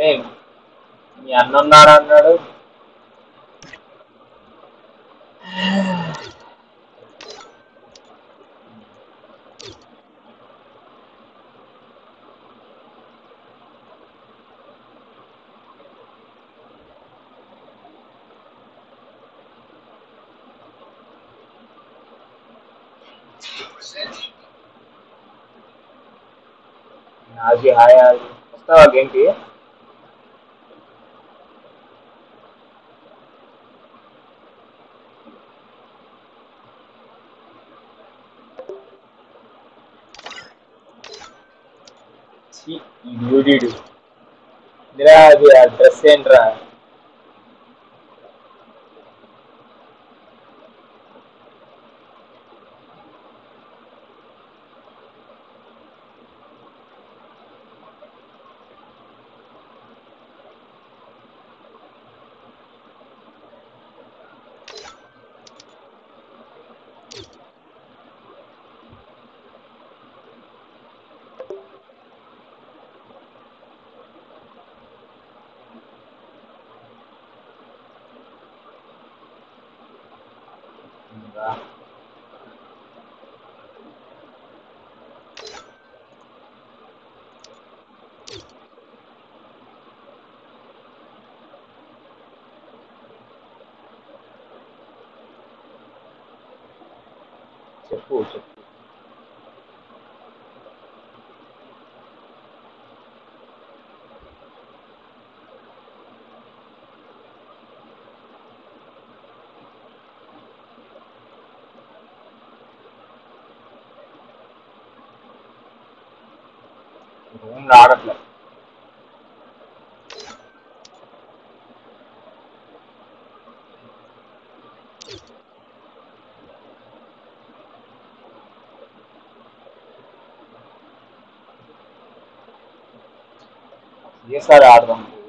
ఏం మీ అన్న ఉన్నాడు అన్నాడు నాది హాయ్ అది వస్తావా గేమ్కి यूडीडी मेरा जो एड्रेस रहा है العربي ये सारे आठ बंदे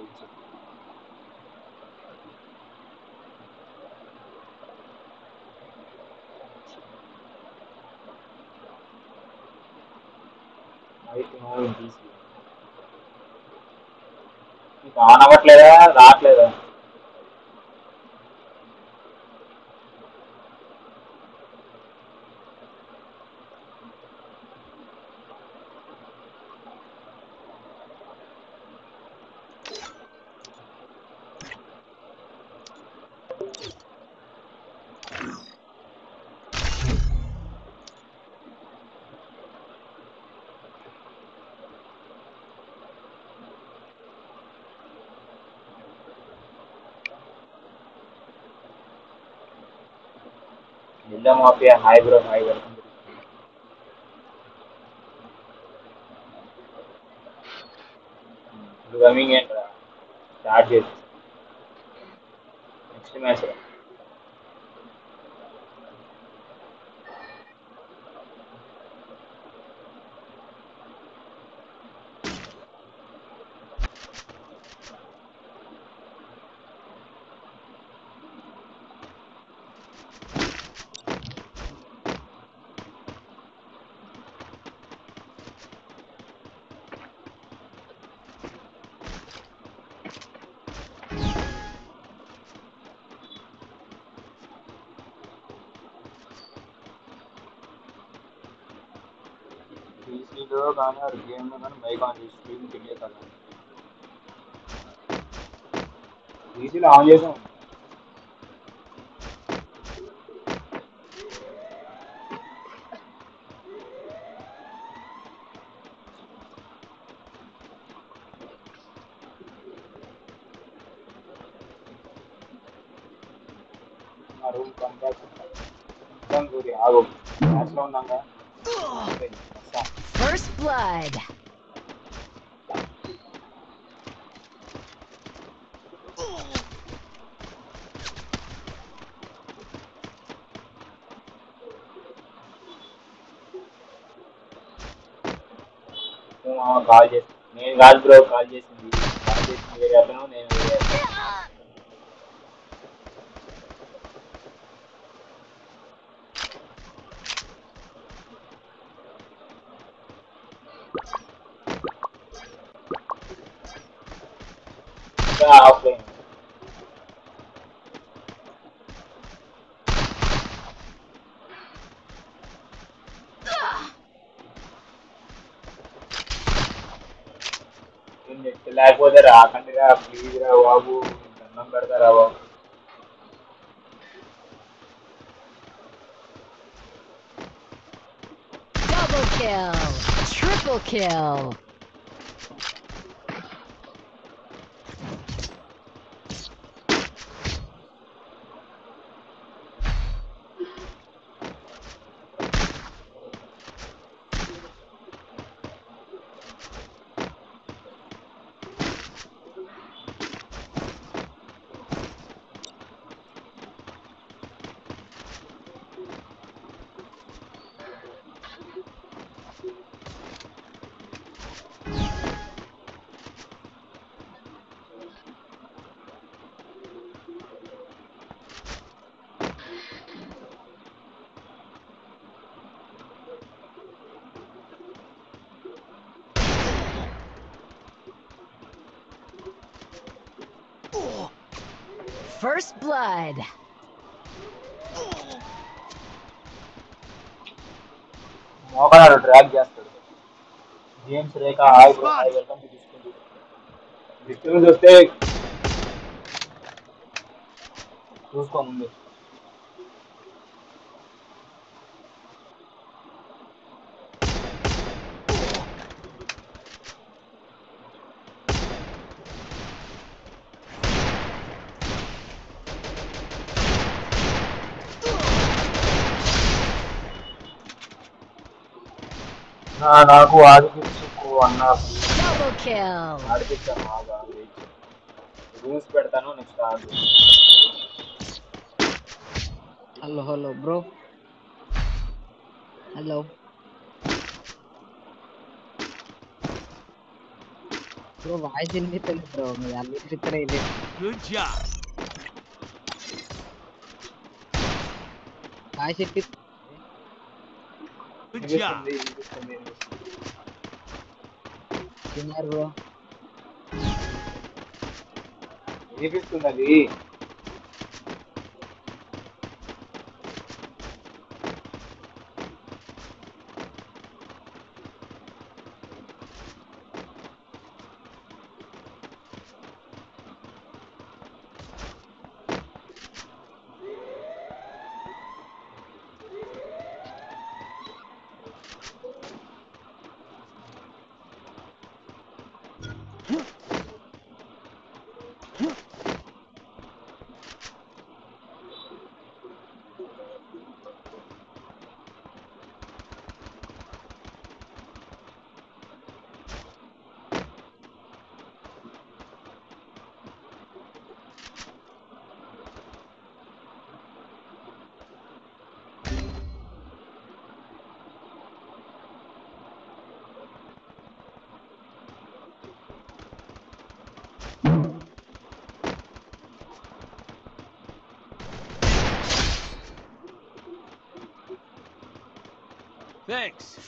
I know in these on అవ్వట్లేదా? రావట్లేదా? वहाँ पे hi bro hi welcome Roaming and charges. Next match. కానీ అది గేమ్లో కానీ బైక్ ఆన్ చేసి స్క్రీన్ క్లియర్ కదా పీసీలో ఆన్ చేసాం కాల్ చేసి నేను కాదు బ్రో కాల్ చేసింది కాల్ చేసింది వేరే అతను నేను रहा ब्लीड रहा हुआ वो दम करता रहा हुआ Double kill! Triple kill! First blood. మోకనాడు track చేస్తాడు James Rekha hi bro hi welcome to తీసుకుంది డిస్టర్బెన్స్ వస్తే చూసుకో ముందు నాకు ఆడిపించుకో అన్న Double kill. ఆడిపించాను బాగా రూల్స్ పెడతాను నెక్స్ట్ ఆడు hello hello bro hello bro voice వినిపిస్తుంది బ్రో మీరు అల్లు వినిపిస్తారు ఇది Good job. వాయిస్ వినిపి Good just job. Amazing, just amazing. Dinner, bro. Give it to Nali.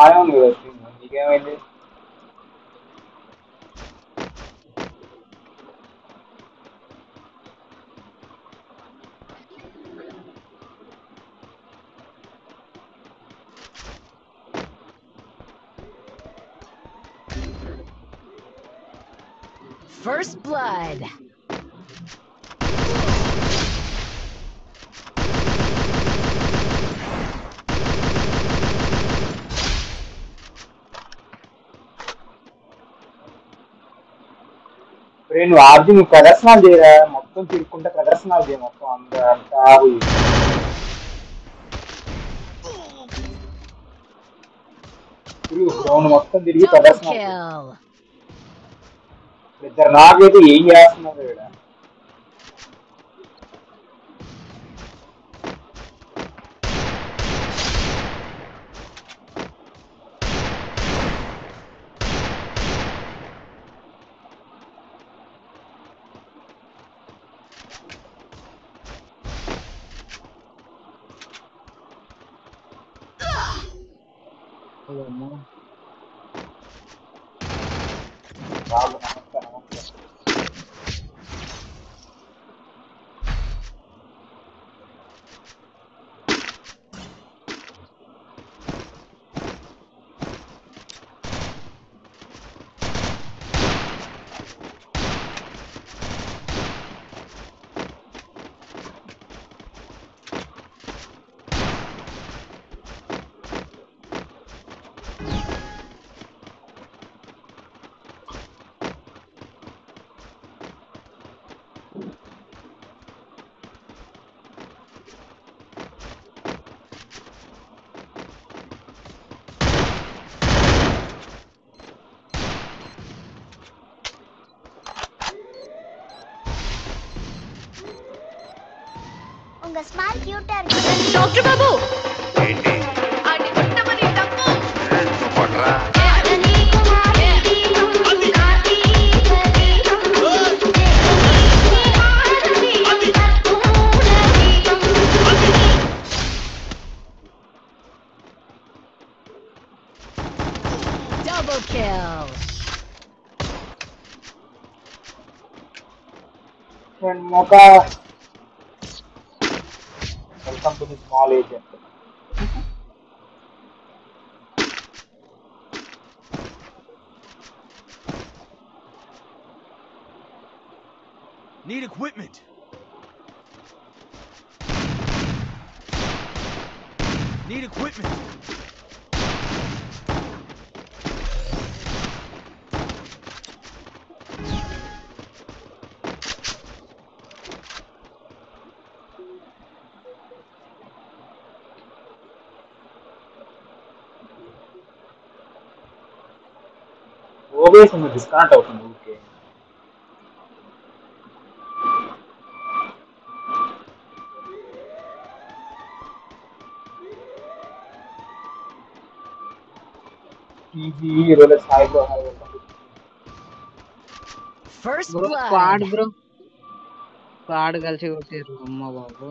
Ion will I think. నువ్వు ఆర్జీ నువ్వు ప్రదర్శనలు చేయరా మొత్తం తిరుక్కుంటే ప్రదర్శనలు చేయ మొత్తం అంత గ్రౌండ్ మొత్తం తిరిగి ప్రదర్శన. ఇద్దరు నాకైతే ఏం చేస్తున్నారు ఇక్కడ small cute డాక్టర్ బాబు ఏంటి ఆడి కొట్టమని తప్పు కొట్రా Double kill. equipment. ఓవేస్ ఉంది డిస్కనెక్ట్ అవుతుంది okay TG Rolex hi bro hi welcome to First bro squad blood. Bro squad కలిసి కొట్టారు అమ్మ బాబు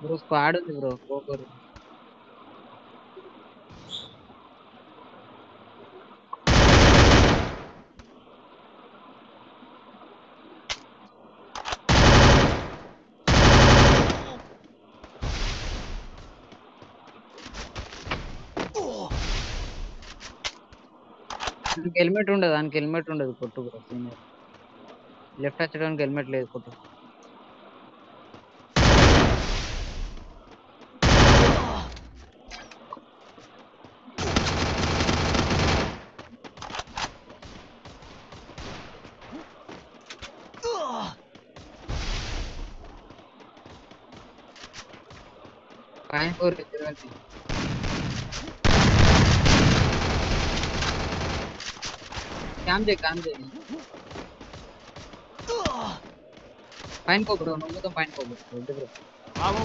బ్రో స్క్వాడ్ ఉంది బ్రో పోకరు హెల్మెట్ ఉండదు దానికి హెల్మెట్ ఉండదు కొట్టు లెఫ్ట్ వచ్చడానికి హెల్మెట్ లేదు కొట్టు క్యామ్ చేయి క్యామ్ చేయి పైన పో బ్రో నువ్వు మొత్తం పైన పో బ్రో వద్దు bro Follow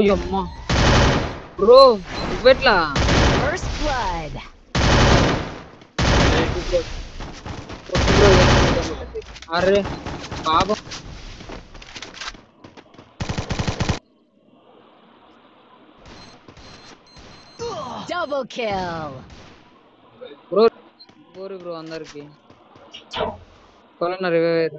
Oh, your mom. Bro, wait la. First blood. अरे बाबा Double kill. Bro, bro, bro, अंदर की. कौन ना revive.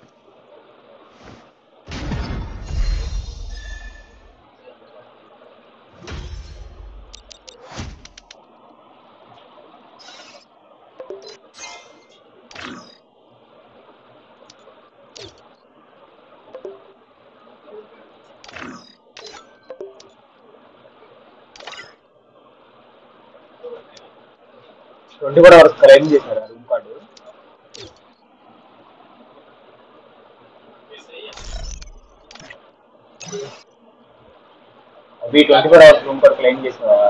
ఎందుకు ఇన్వైట్ చేసాను ట్వంటీ ఫోర్ అవర్స్ క్రైమ్ చేశారు రూమ్ కార్డు అవి twenty four hours room card claim చేసావా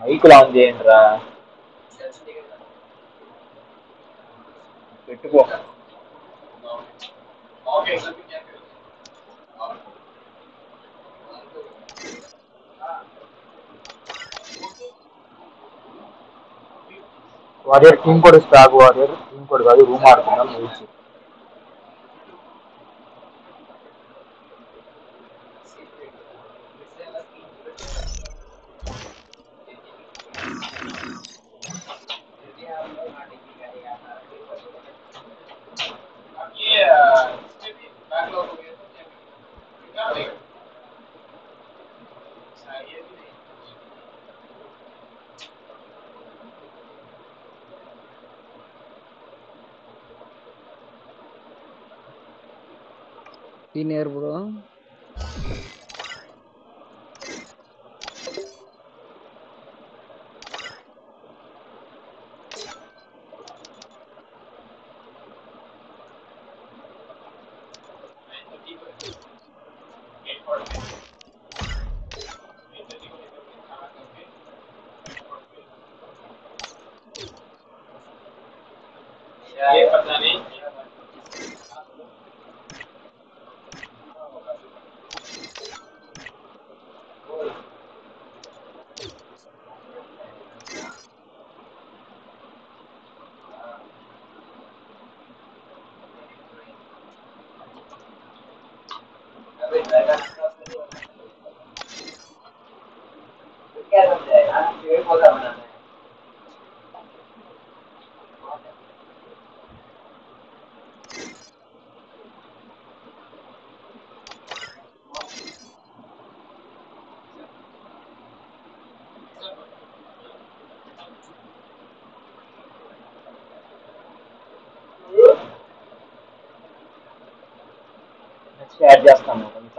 మైక్ లాంగ్ చేయండి రా warrior king code stack warrior king code அது ரூமா இருக்கும் மேம் చేయి. సీనియర్ బ్రో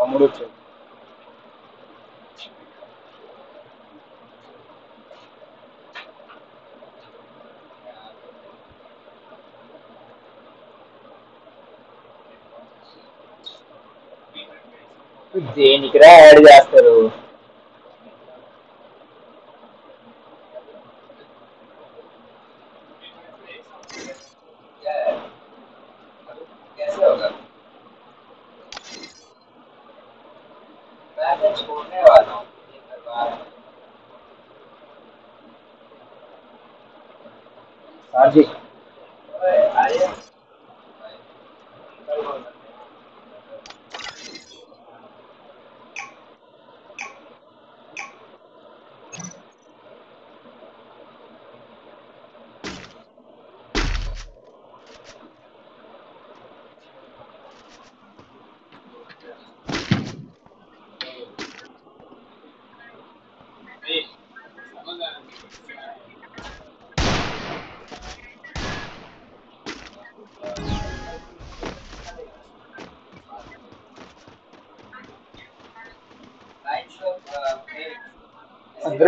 తమ్ముడు వచ్చాడు దేనికిరా యాడ్ చేస్తారు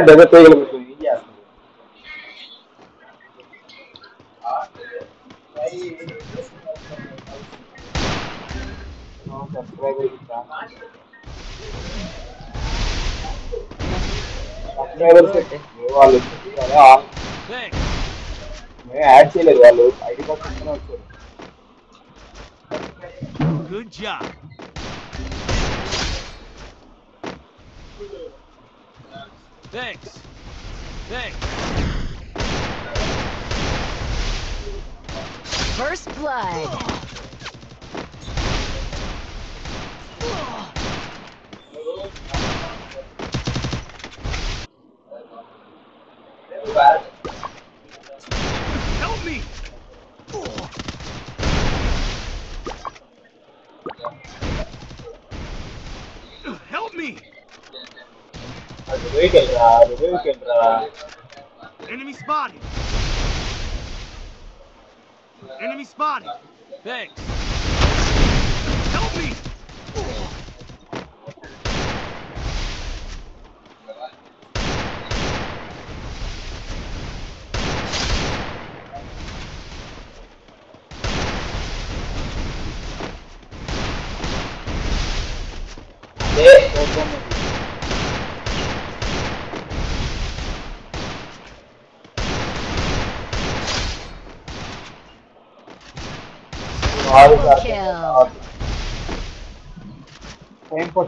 ಧನ್ಯತೆಗಳು spotted. Thanks.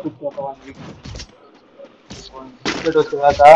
पिक किया था वन वीक पिछले डोज चला था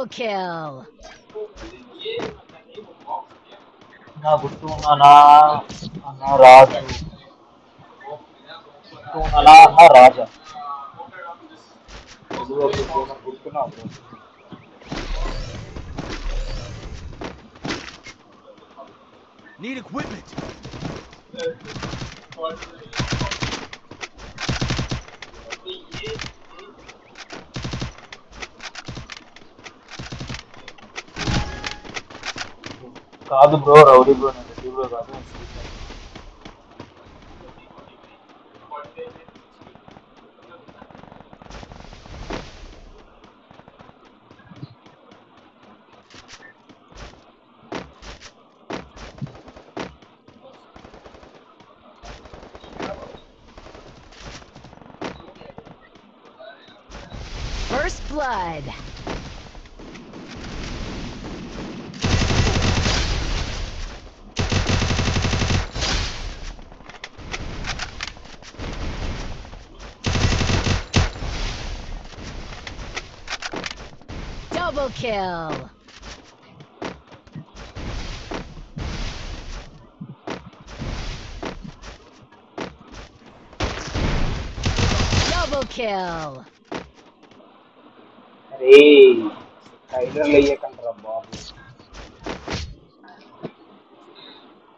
Double kill. నా గుర్తు ఉన్నానా అన్న రాజు గుర్తు ఉన్నానా అన్న రాజా ಅದು ಬ್ರೋ ರೌಡಿ ಬ್ರೋ ನಂದು ಬ್ರೋ ಅದು kill. Double kill. Hey, Tiger lagi akan terbang.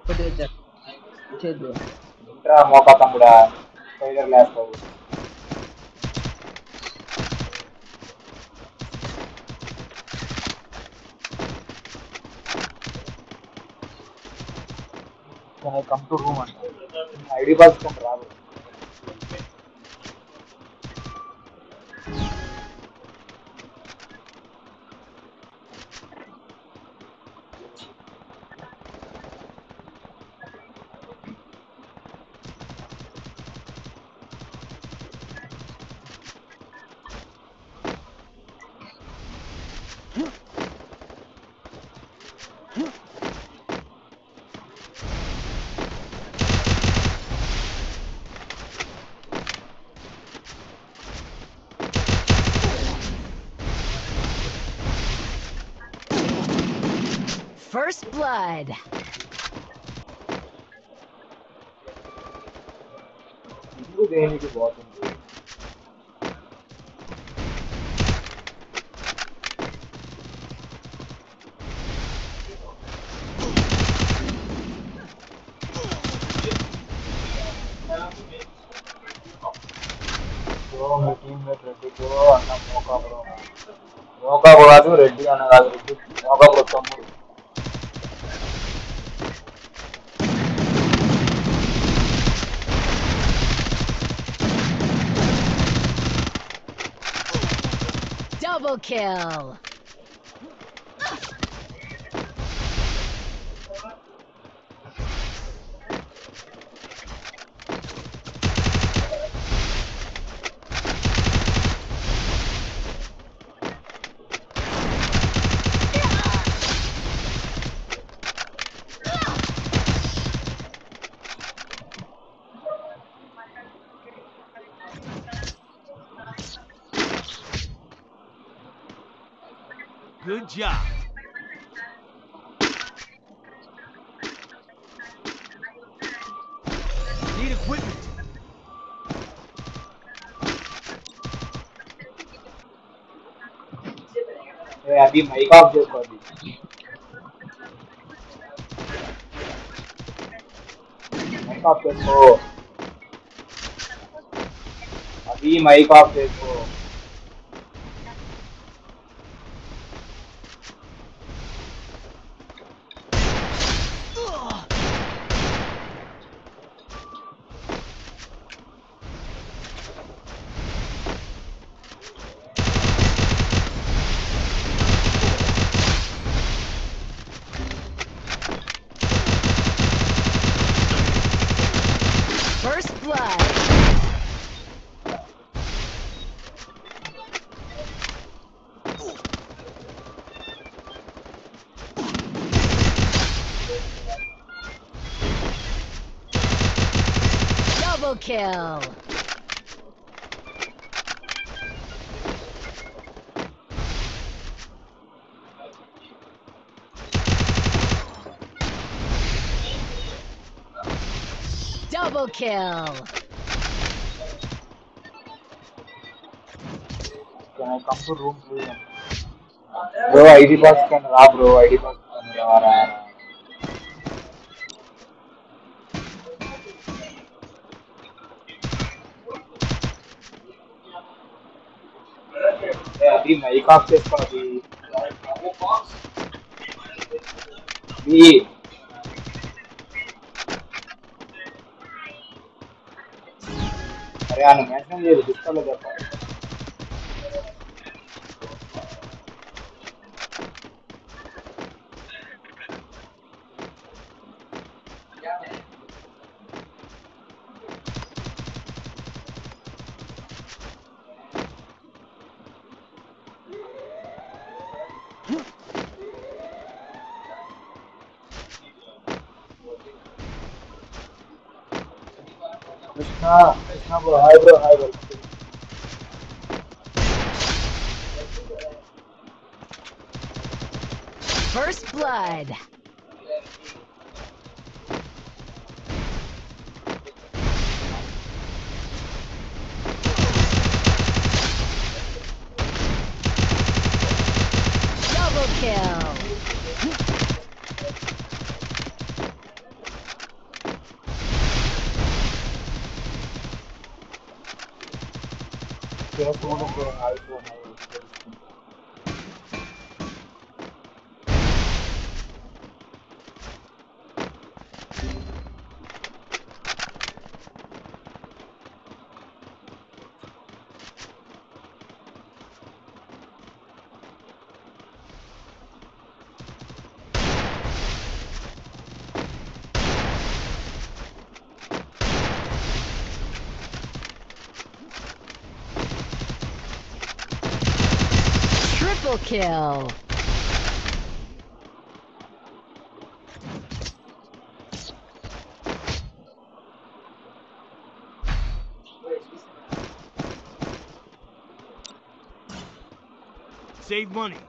Udah aja. Udah. Intra mau katang udah. Tiger lagi मेरे पास watch. बाप देखो अभी माइक ऑफ़ देखो अभी माइक ऑफ़ देखो kill. Double kill. Can I come to room please? Bro, ID pass can ra bro, ID pass can అది mic off చేసుకోవాలి బి అరే ఆయన మెన్షన్ చేయదు డిస్కౌంట్లో చెప్పాలి high one. First blood. Kill. Save money.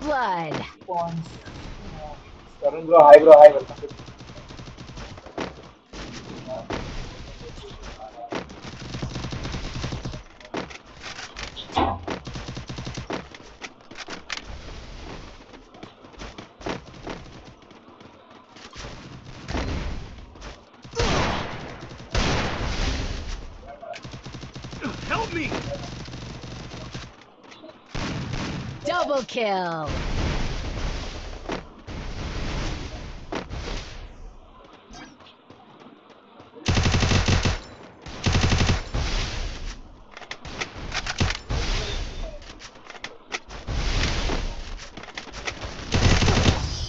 Blood. Hi bro, hi, welcome kill.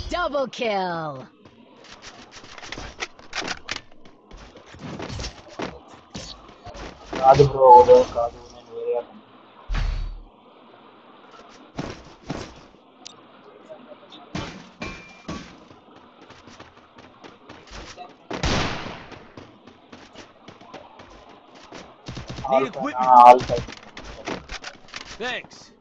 Double kill. equipment. Thanks.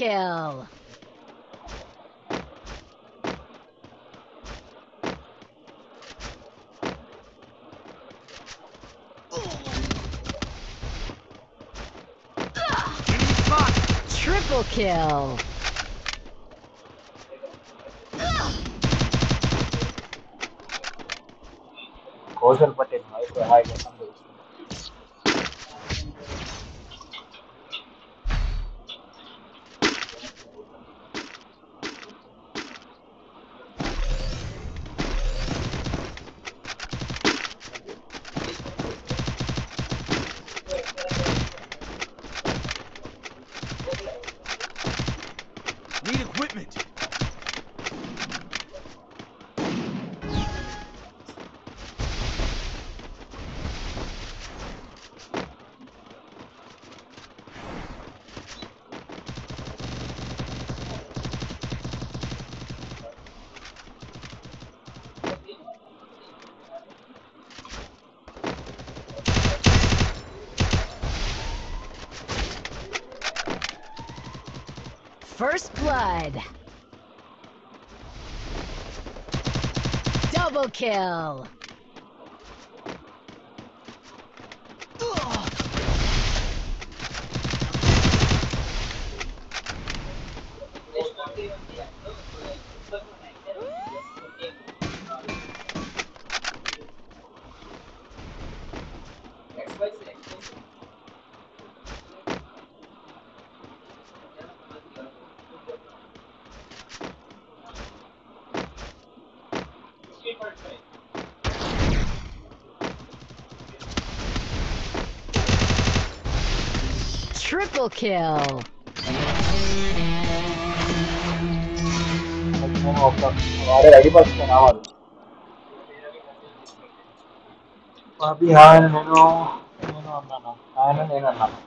kill. Triple kill. Kaushal Patel, high, high, high. Double kill. Triple kill. నేను ఒక వాడే రెడీ పడుతుంది రావాలి పాపి ఆయన నేను నేను అన్నాను ఆయన నేను అన్నాను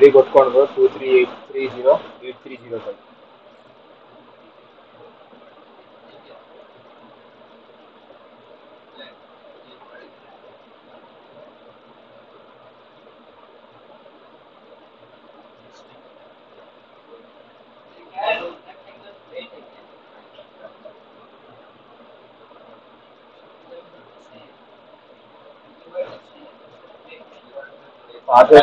ಅದೇ ಕೊಟ್ಕೊಂಡು two three eight three zero eight three zero five father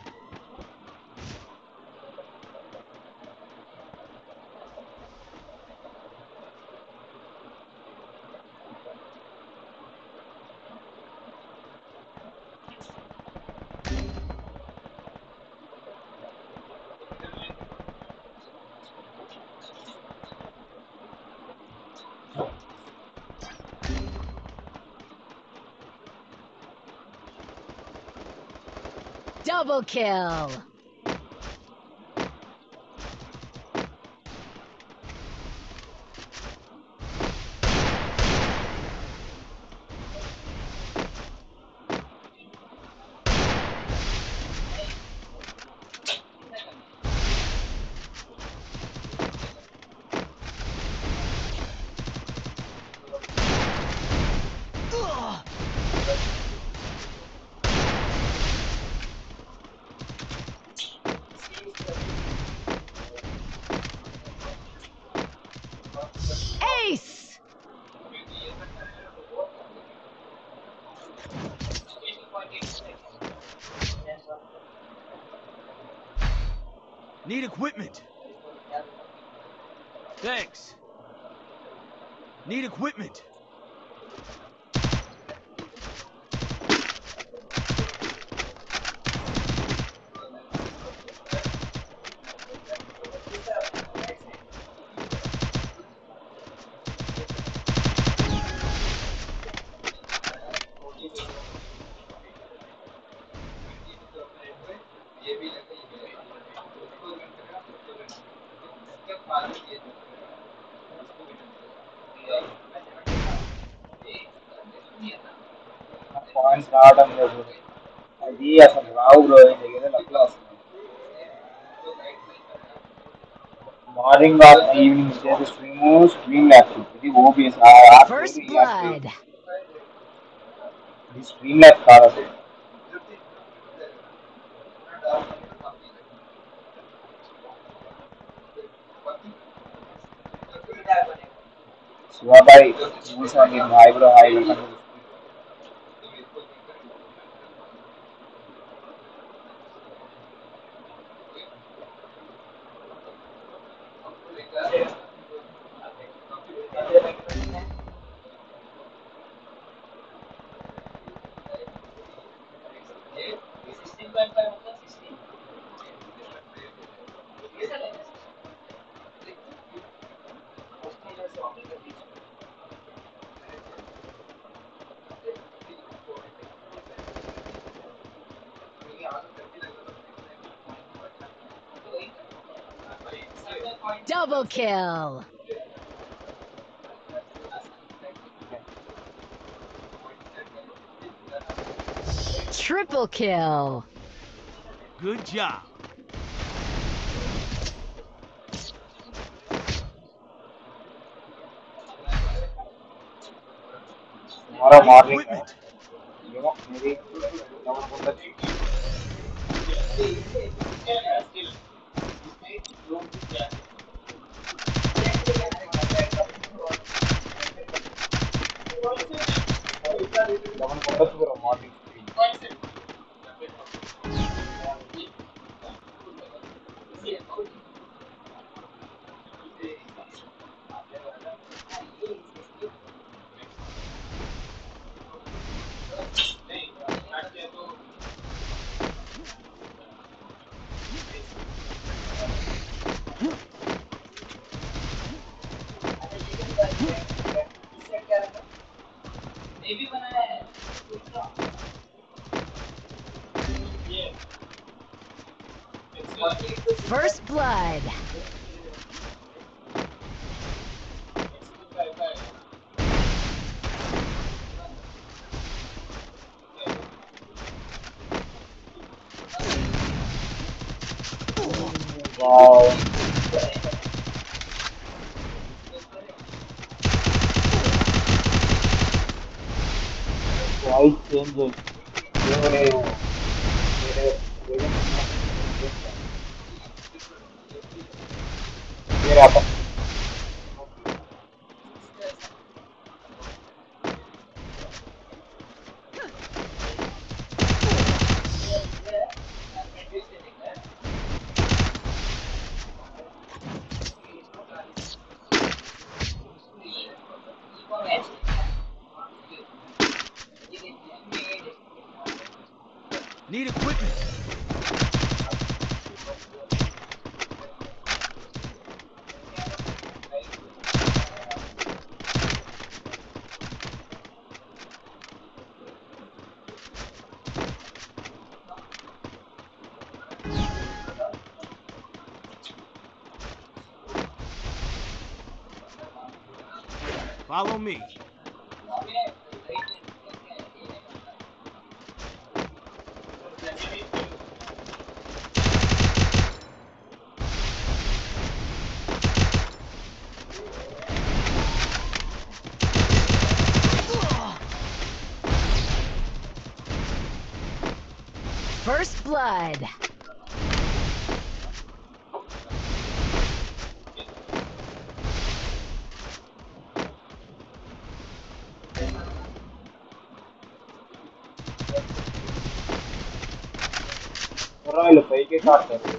Double kill. Need equipment. Thanks. Need equipment. ఇది Double kill! Triple kill! Good job! Tomorrow morning, blood. Right, look, I can't.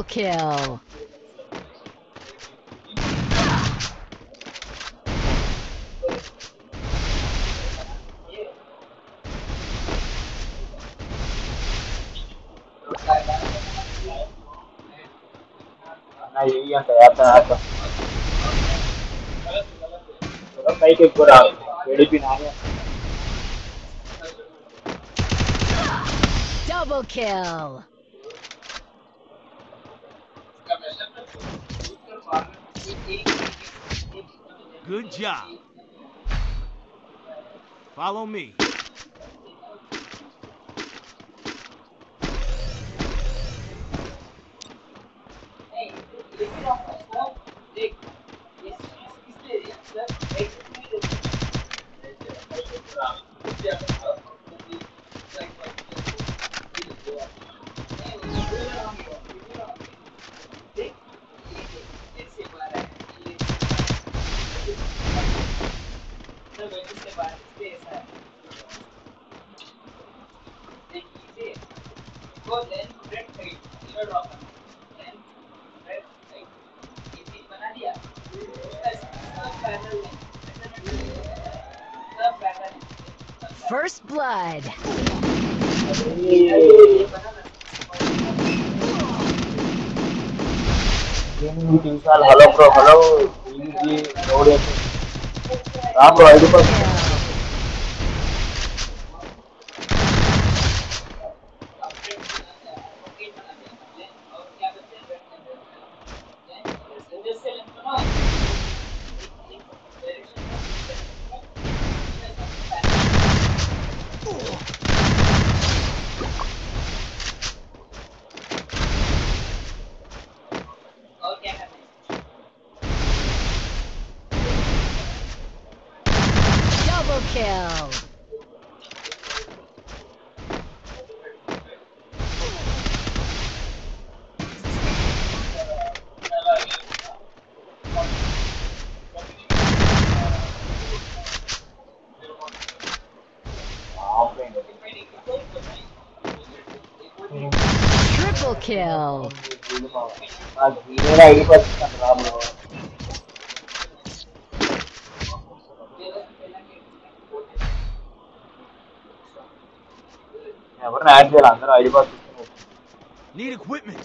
Double kill. Ay, yan, kaya tayo. Wala tayo kayo ko rin. Pilipin na niya. Double kill! Good job. Follow me. First blood. hello bro, hello. Hello bro, add చేయాలి అందరూ ID percent Need equipment.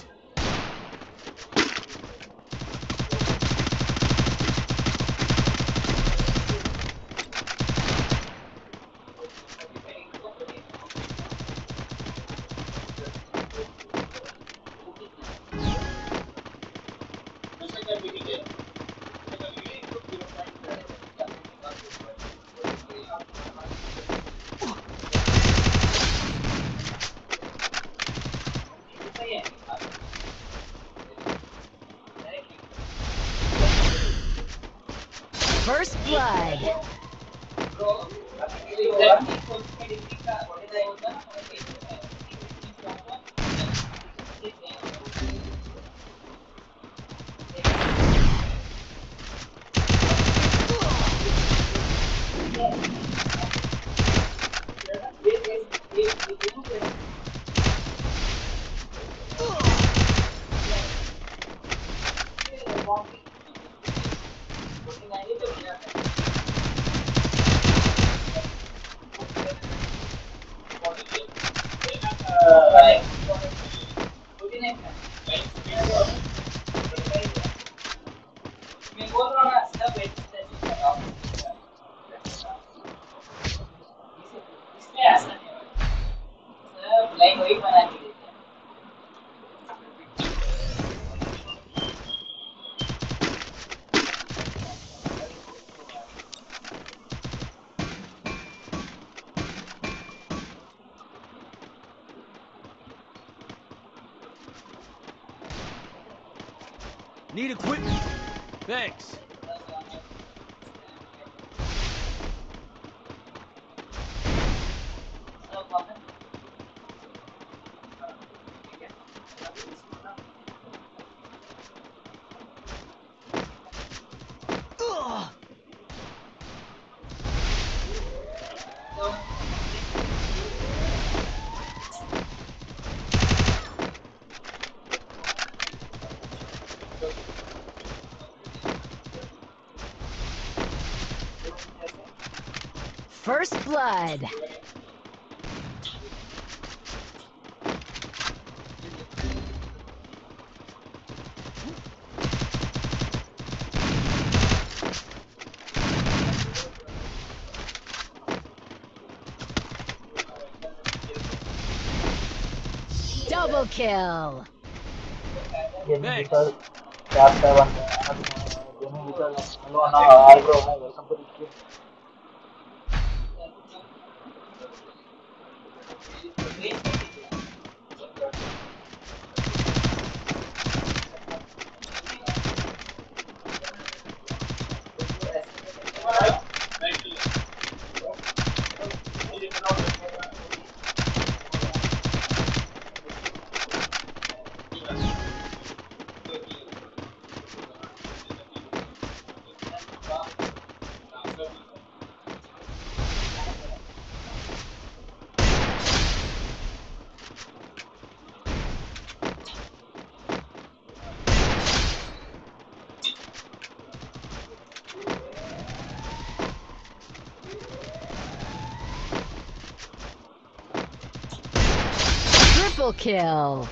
blood. Double kill. Next. Triple kill.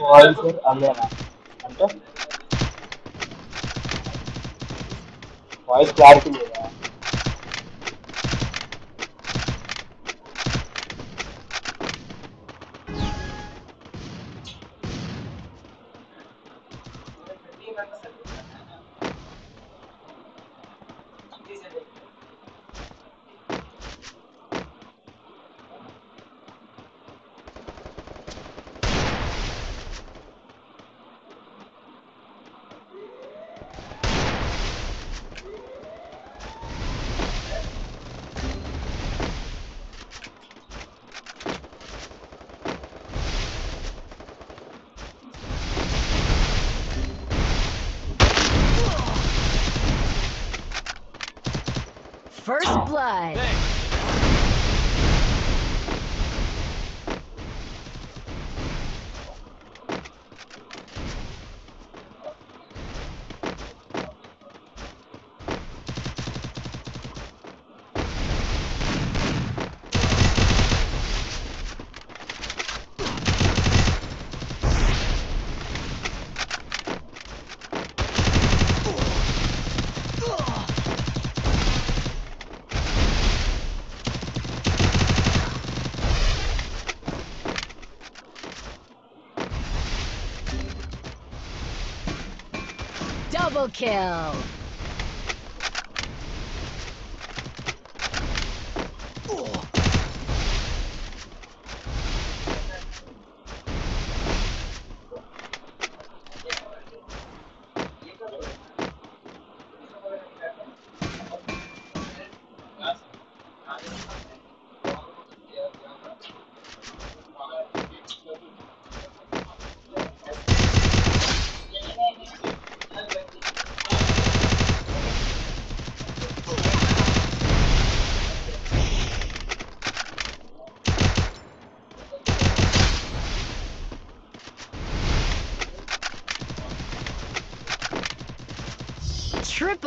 All for Amena. Enter. Voice clarity.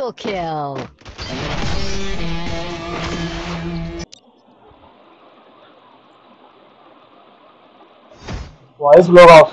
Triple kill! Voice log off.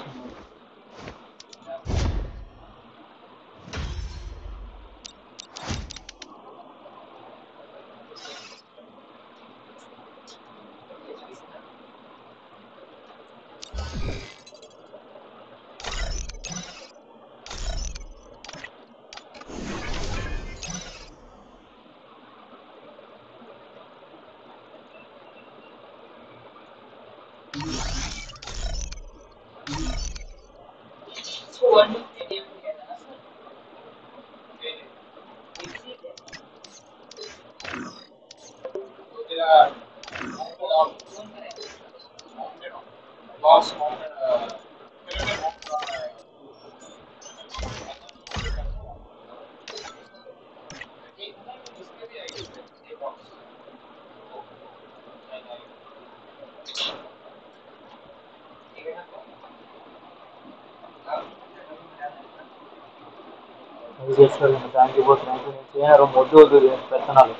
అది చేస్తారు thank you బో thank you నేను చేయను మొద్దు వద్దు పెత్తనాలు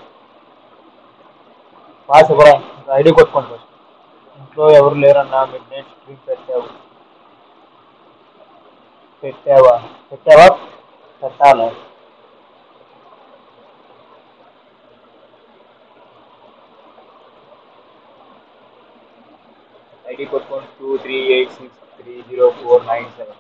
pass ఇవ్వరా ఐడి కొట్టుకోండి first. ఇంట్లో ఎవరు లేరన్నా మిడ్ నైట్ స్ట్రీమ్ పెట్టావు పెట్టావా పెట్టావా పెట్టాలా ఐడి కొట్టుకోండి two three eight six three zero four nine seven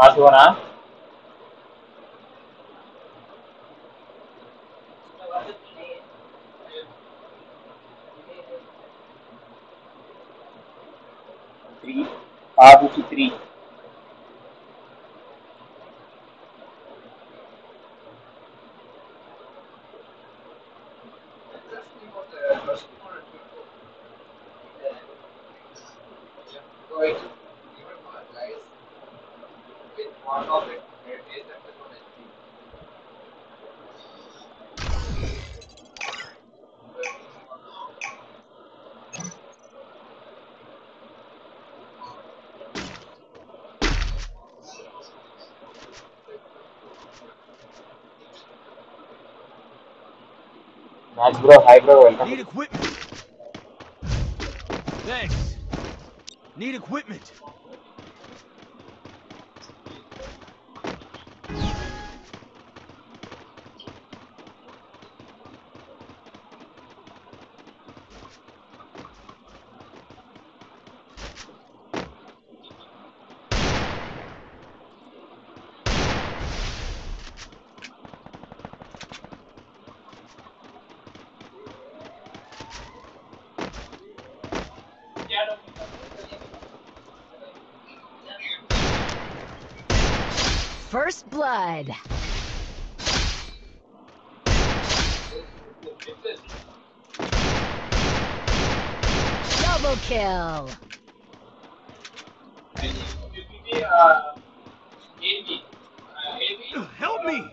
pass you on R2 Nice bro, hi bro, welcome. Need equipment. Thanks. Need equipment. blood. Double kill. Help me.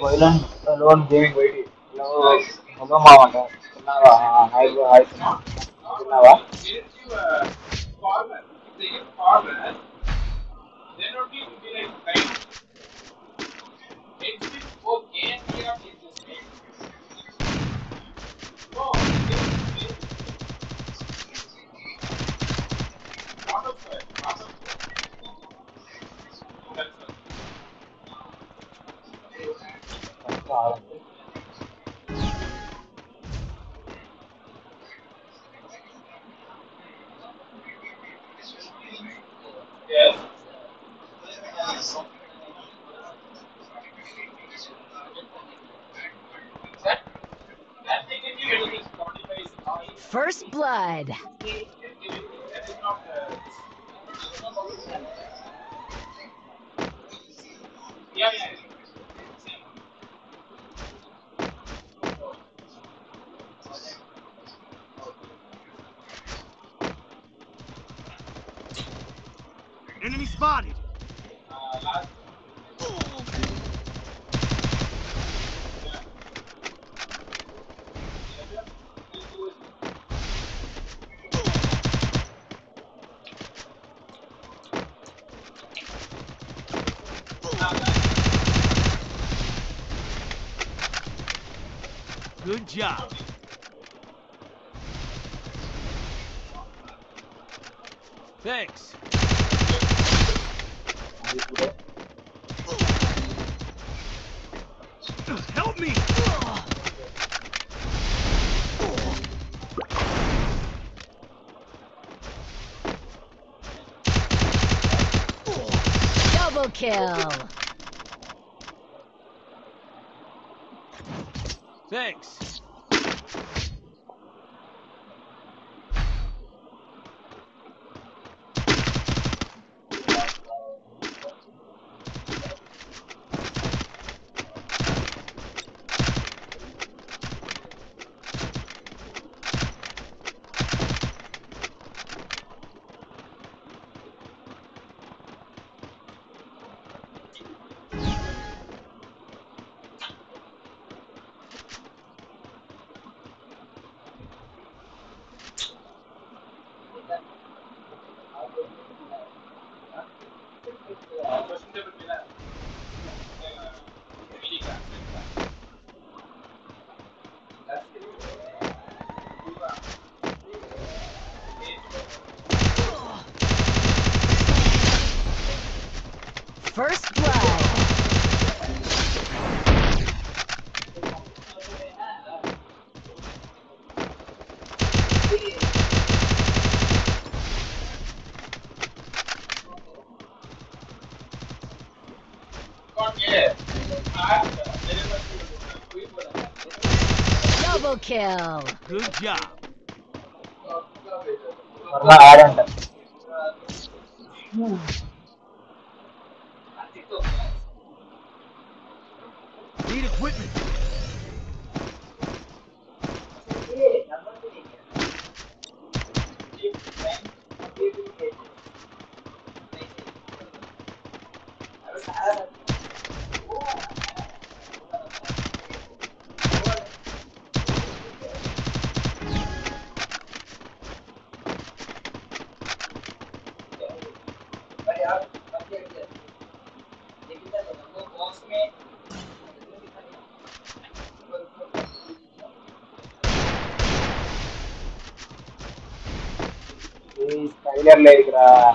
Violent alone game waiting. Hello, mama. Hello, hi, hi. Hello. First job. Thanks. Help me! Double kill. Kill. Good job. uh,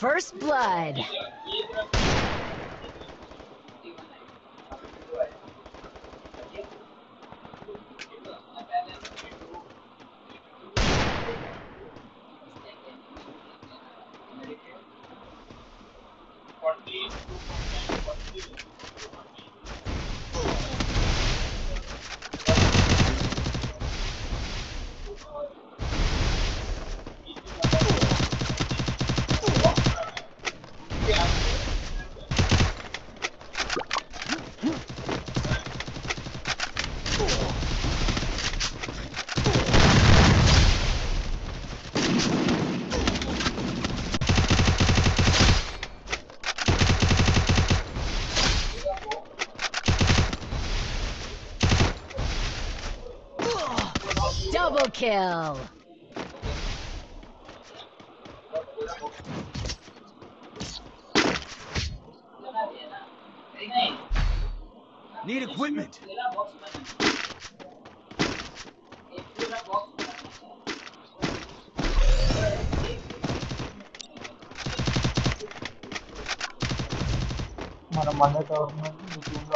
First blood.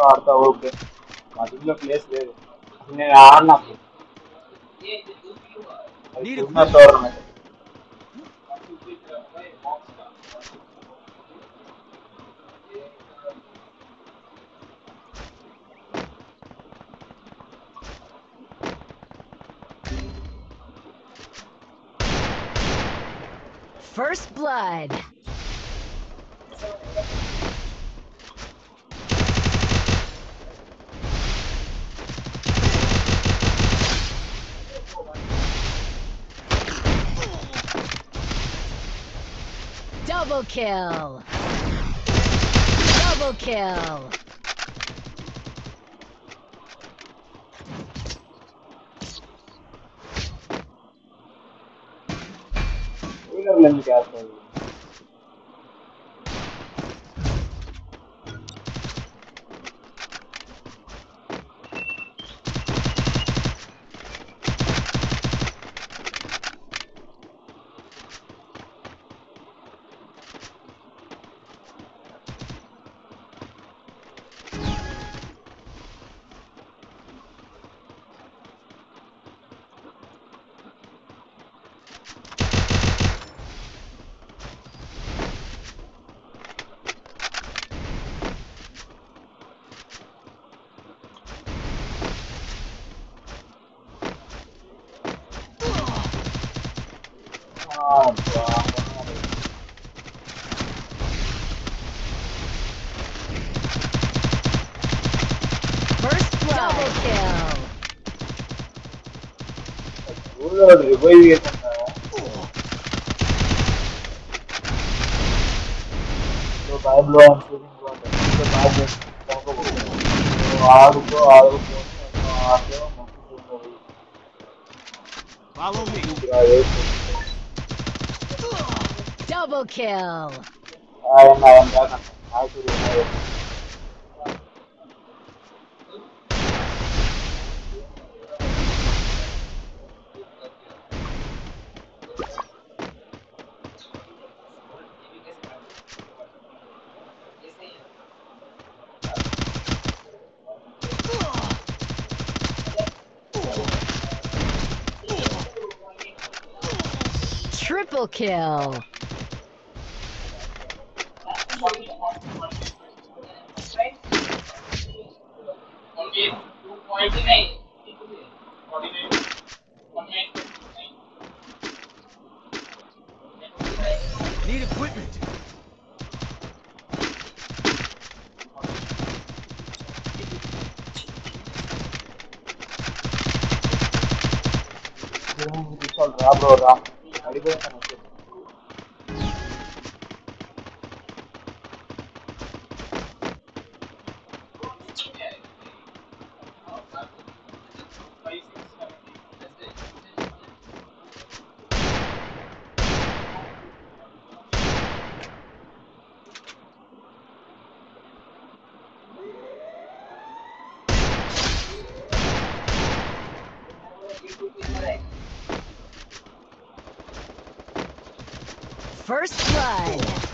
ಆಡ್ತಾ ಹೋಗ್ತೆ ಮೊದಲ place ಬೇರೆ ನಿನ್ನೆ ಆಡ್ನಪ್ಪ ನೀರು ತೋರಣ kill! Double kill! We're muy bien. kill. First blood.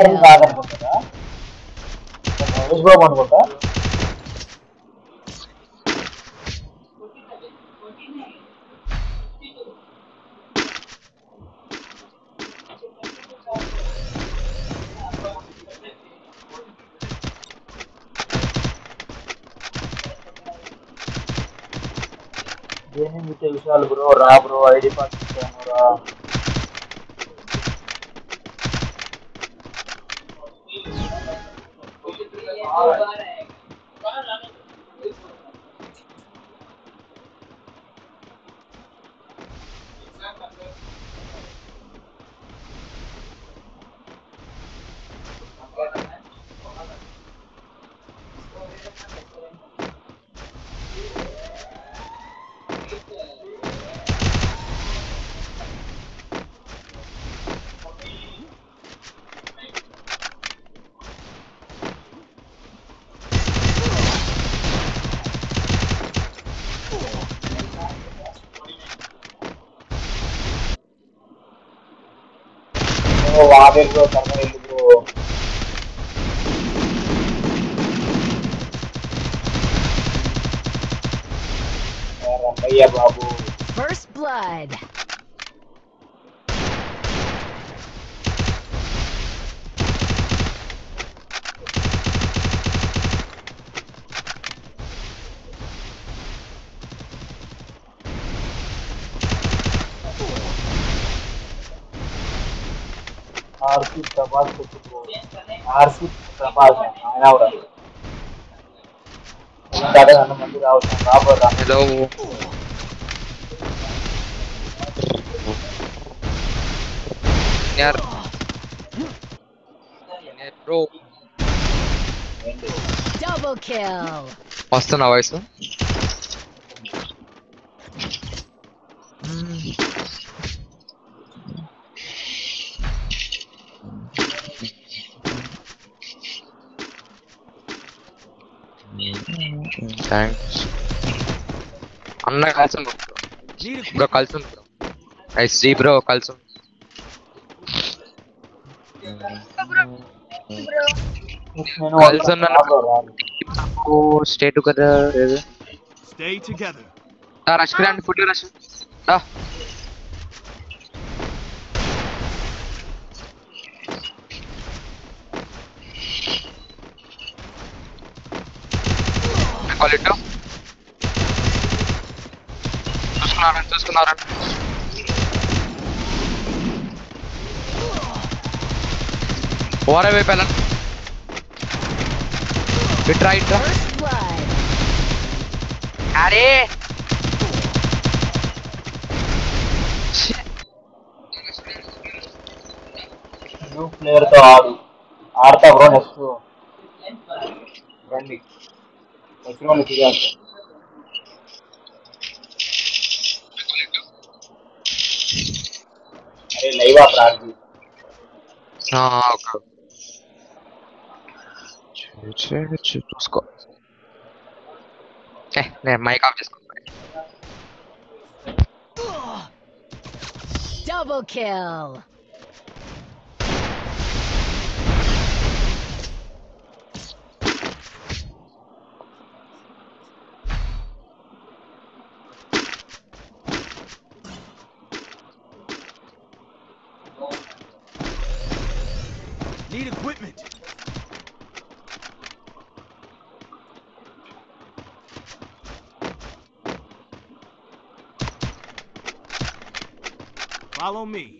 Mahesh Babu అనుకుంటా? మిగతా విషయాలు bro? రా బ్రో ఐడి పాస్ ఇచ్చాను రా. Babel Road. kill. వస్తున్నా వయసు థ్యాంక్స్ అన్న కలిసి ఉంది Need బ్రో equipment. కలిసి ఉంది బ్రో ఐస్ జీ బ్రో కలిసి ఉంది నేను కలిసి ఉన్నాను రాబో రాను స్టేట్ కదా ఏది Stay together. రష్ రండి ఫుడ్ రష్ క్వాలిటీ చూసుకున్నారండి చూసుకున్నారండి ఓరే వైపు వెళ్ళండి ఇట్రా ఇట్రా First blood. అరే న్యూ ప్లేయర్ తో ఆడు ఆడతా బ్రో నెక్స్ట్ రండి నెక్స్ట్ వాళ్ళు తిరిగారు అరే లైవ్ ఆ Invece tu scopri. Eh, ne, mai scoprire. Double kill! Follow me.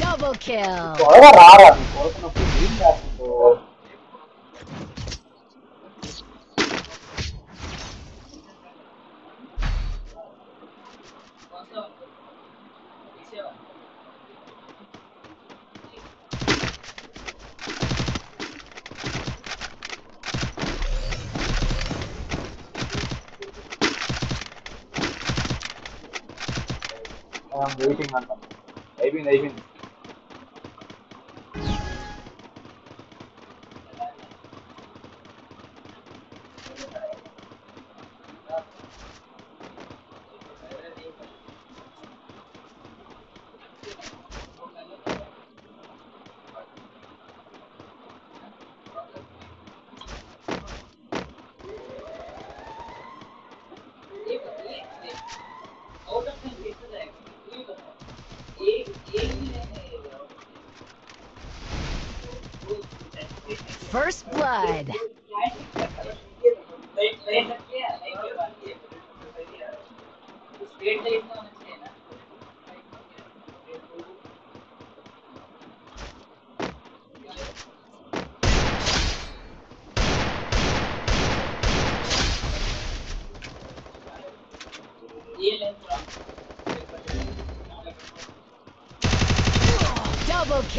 Double kill. Corba, rara. Marta.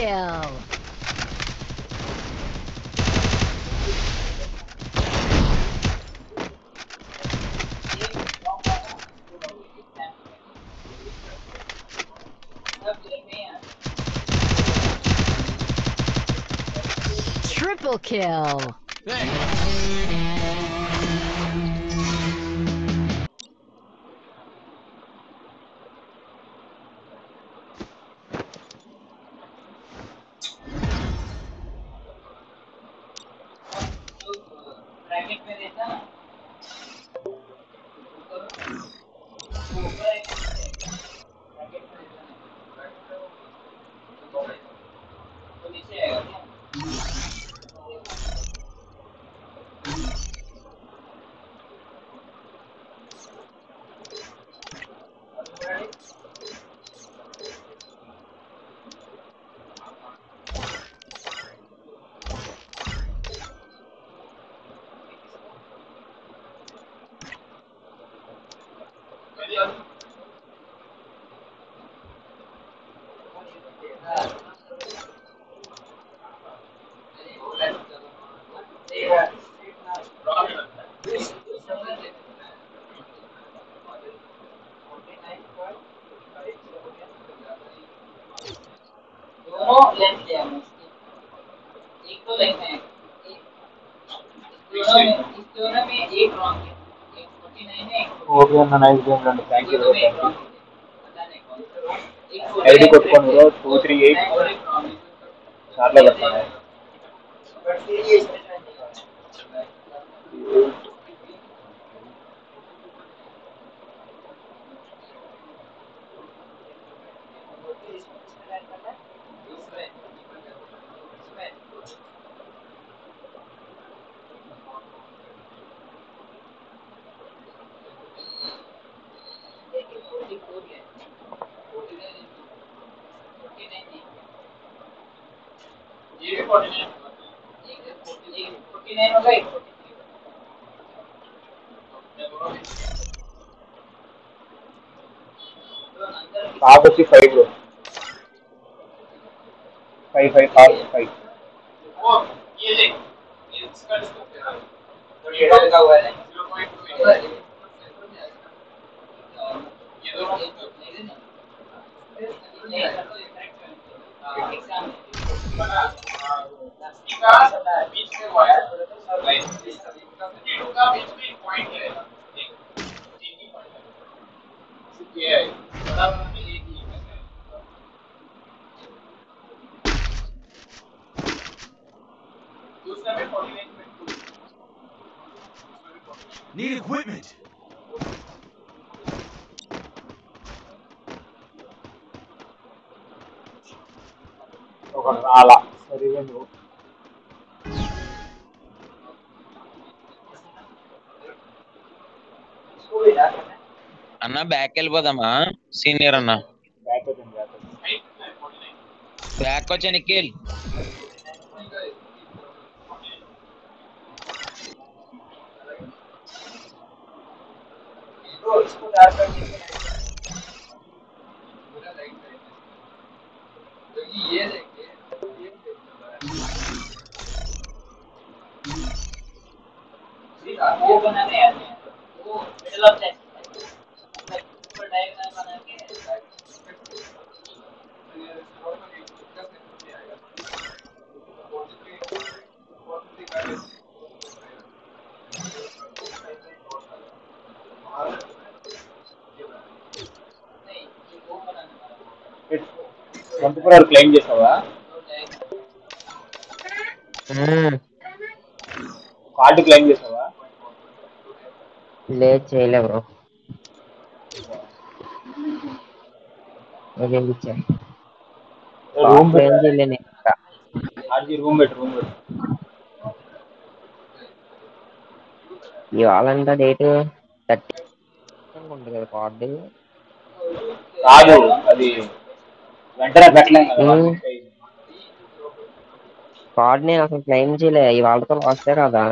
kill. Triple kill. అన్న నైస్ గేమ్ రండి thank you bro thank you ID కొట్టుకోండి bro two three eight చాలా आप उसकी five लो five five five five ये ले इसका इसको क्या है। ये लगा हुआ है। 0.2 కాక్ వచ్చి ఫైవ్ బ్రో ఫైవ్ ఫైవ్ కాక్ ఫైవ్ Need equipment. ఒక రాలా సరిగా నువ్వు బ్యాక్ వెళ్ళిపోదామా సీనియర్ అన్న బ్యాక్ వచ్చా నిఖిల్? అవర్ క్లెయిమ్ చేసావా? కార్డు క్లెయిమ్ చేసావా? లేదు చేయలే బ్రో. ఏం ఇచ్చా రూమ్ ఏం చేయలే నేను రూమ్ పెట్టు రూమ్ పెట్టు. ఇవాళంట డేట్ థర్టీ ఉంటుంది కదా కార్డు కాదు అది కార్డ్ నేను అసలు క్లెయిమ్ చేయలే ఈ వాళ్ళతో వస్తే కదా.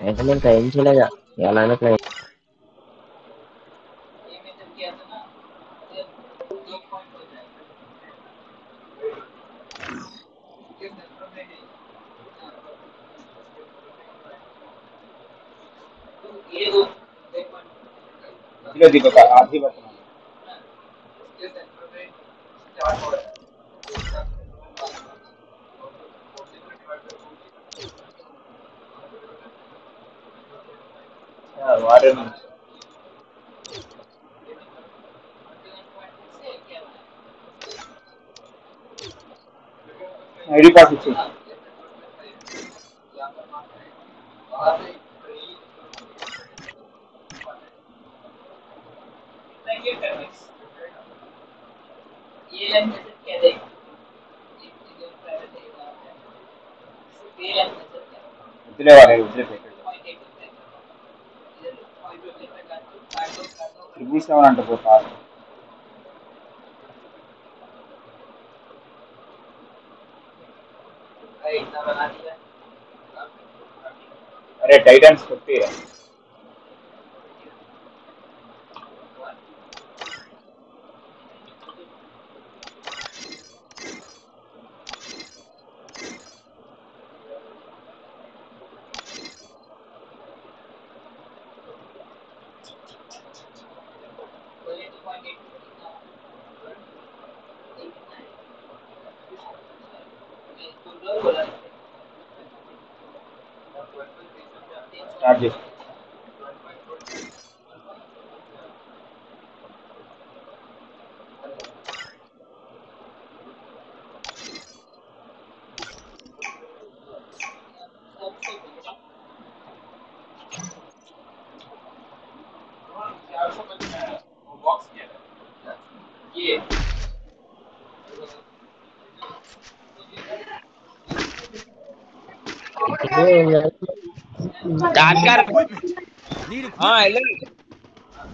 నేను క్లెయిమ్ ఎలా ఎలానో క్లెయిమ్ మధ్యలో దిగక ఆర్జీ పెడుతున్నాడు इसके सेंटर में स्टार्ट हो रहा है వాడే ఐడి పాస్ ఇచ్చి दो ట్రిపుల్ సెవెన్ అంటే పో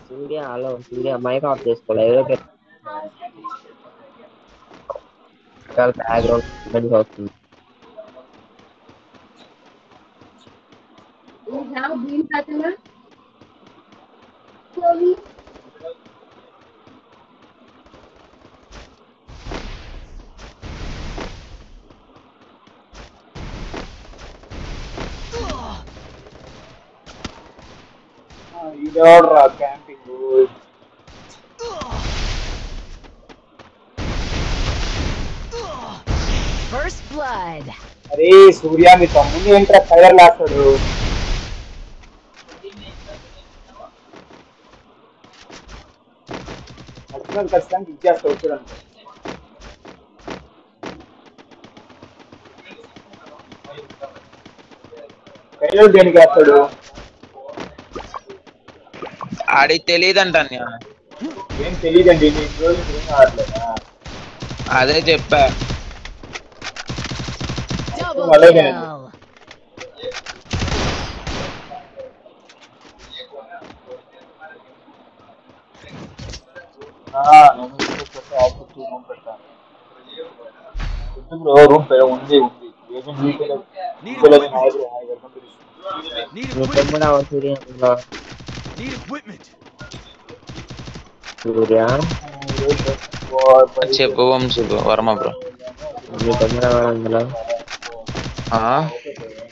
Surya hello Surya mic off చేసుకోలే ఏదో బ్యాక్గ్రౌండ్ వస్తుంది ఇదెవడ్రా క్యాంపింగ్ First blood. అరే సూర్య మీ తమ్ముని ఏంట్రా ఫైర్ లాస్తాడు? ఖచ్చితంగా ఖచ్చితంగా ఇచ్చేస్తా వచ్చాడు కైలో దేనికి వేస్తాడు? ఆడికి తెలియదంట. ఏం తెలియదండి అదే చెప్పా. Double Oh, I like it. kill. నేను పెట్టా ఆఫీస్ రూమ్ పెట్టాను బ్రో రూమ్ ఉంది ఉంది ఏజెంట్ వీకెళ్ళి నాయకుడు వెల్కమ్ టు Need నీ equipment. తమ్ముడు ఎవరు సూర్య ఇందులో? Need equipment. సూర్య చెప్పు వంశీ వర్మ బ్రో నీ తమ్ముడు ఎవరు అందులో ఆ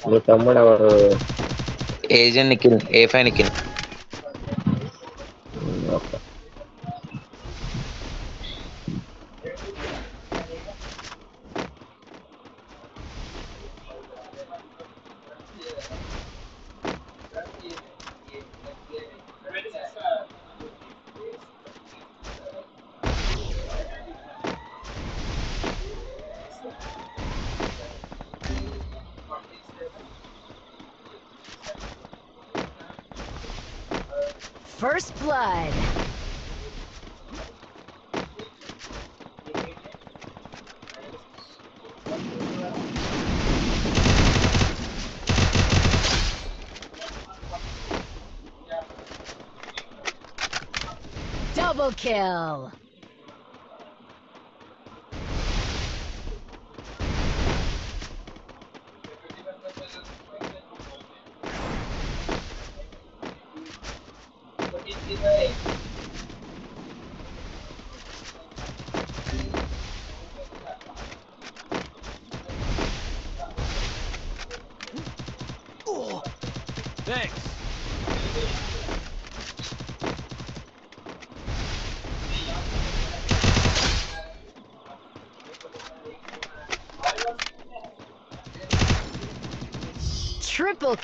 నీ తమ్ముడు ఎవరు? Agent Nikhil A five Nikhil?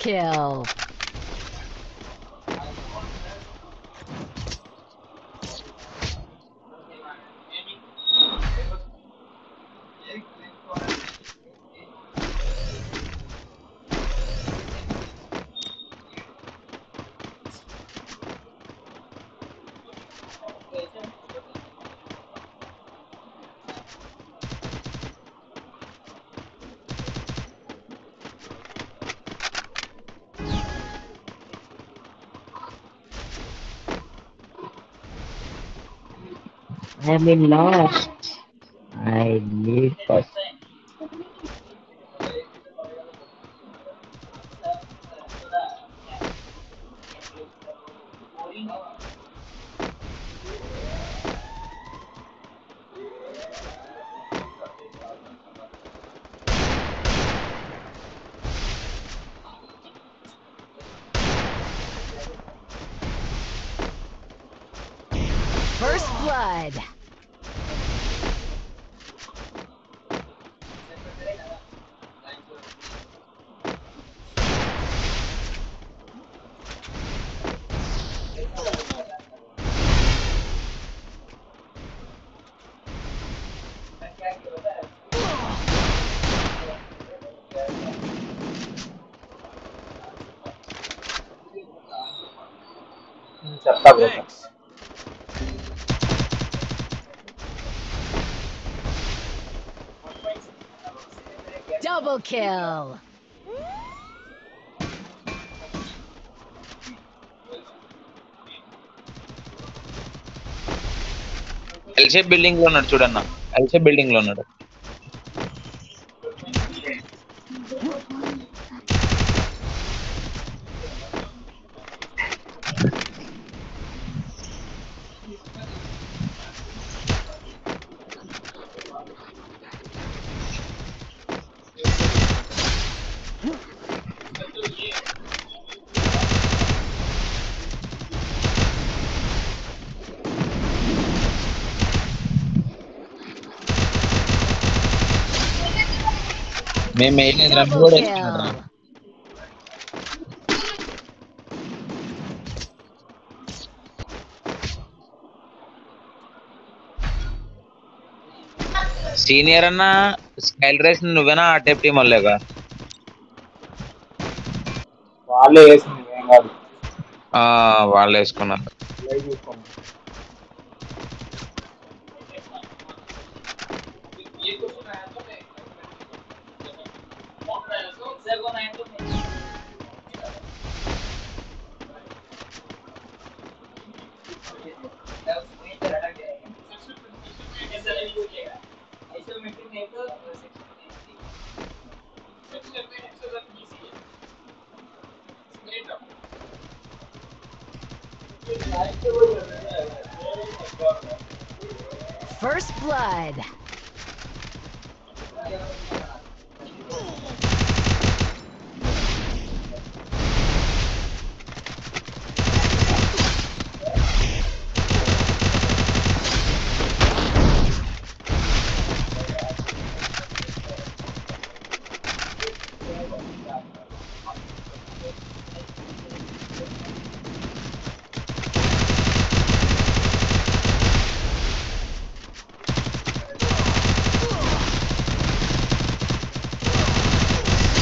Kill. I'm in lost. L shape బిల్డింగ్లో ఉన్నాడు చూడన్న ఎల్షేప్ బిల్డింగ్లో ఉన్నాడు. మేము రమ్మి కూడా. సీనియర్ అన్న స్కైల్ రేస్ నువ్వేనా ఆ టైప్ టీం వాళ్ళేగా? వాళ్ళే వేసింది ఏం కాదు. ఆ, వాళ్ళు వేసుకున్నారు లైవ్ చూసుకోండి First blood.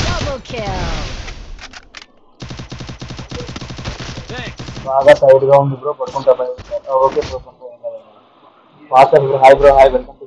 Double kill. Thanks. బాగా టైట్గా ఉంది బ్రో పడుకుంటా ఓకే బ్రో కొంచెం ఏం bro hi bro hi welcome.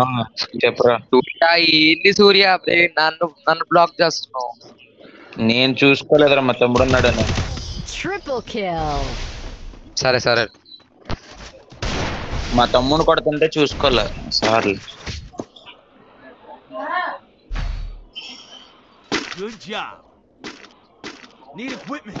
ఆ, చెప్పరా. సూర్య ఏంది సూర్య? అప్పుడే నన్ను నన్ను బ్లాక్ చేస్తున్నావు. నేను చూసుకోలేదురా మా తమ్ముడు kill. సరే సరే. మా తమ్ముడు కొడుతుంటే చూసుకోలే. Sorry Good job. Need equipment.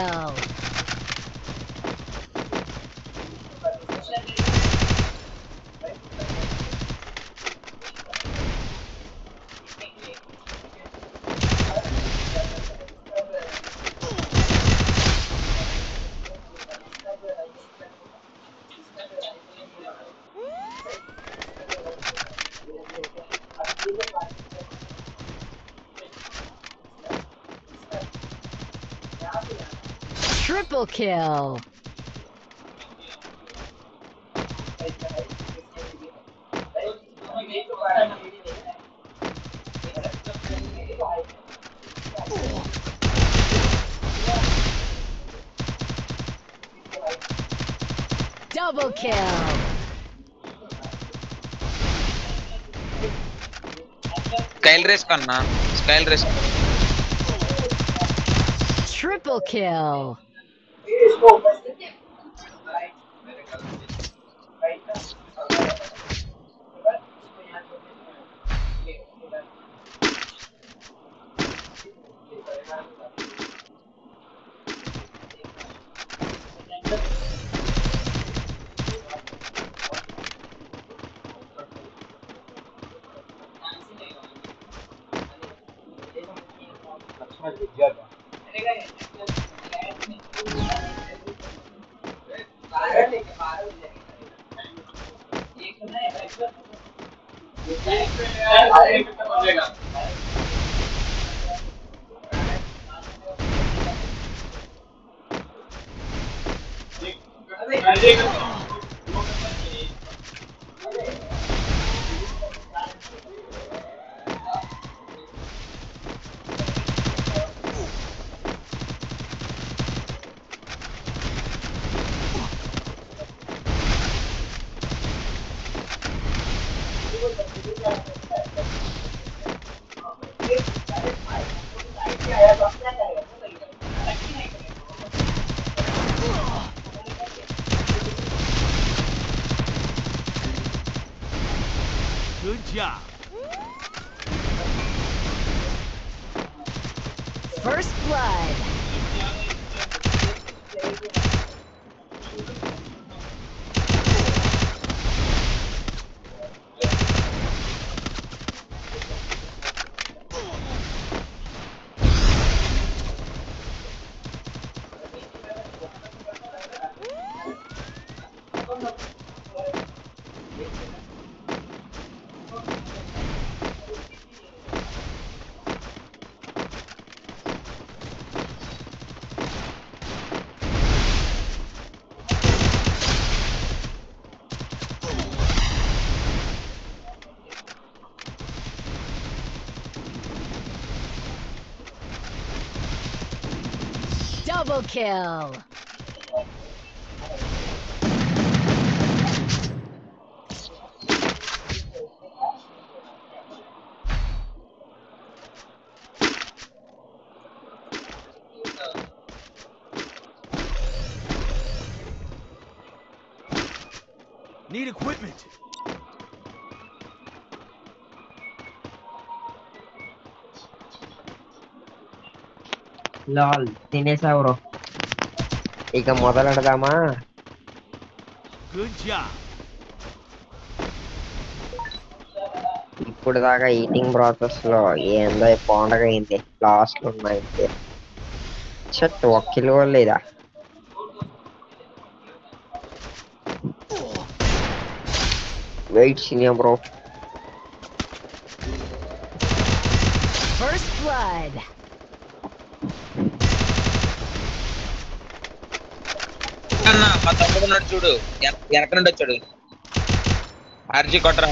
Double kill. Triple kill. Double kill. స్కైల్ race కన్నా స్కైల్ race Triple kill. go First blood. Double kill. లాల్ తినేసా బ్రో ఇక మొదలెడదామా. ఇప్పుడు దాకా ఈటింగ్ ప్రాసెస్లో ఏందో పండగ అయింది. లాస్ట్లో ఉన్నాయి. చెట్టు ఒక కిలో లేదా? Wait senior bro First blood. అన్న మా తమ్ముడు ఉన్నాడు చూడు. వెన- వెనక నుండి వచ్చాడు. ఆర్జీ కొట్టరా.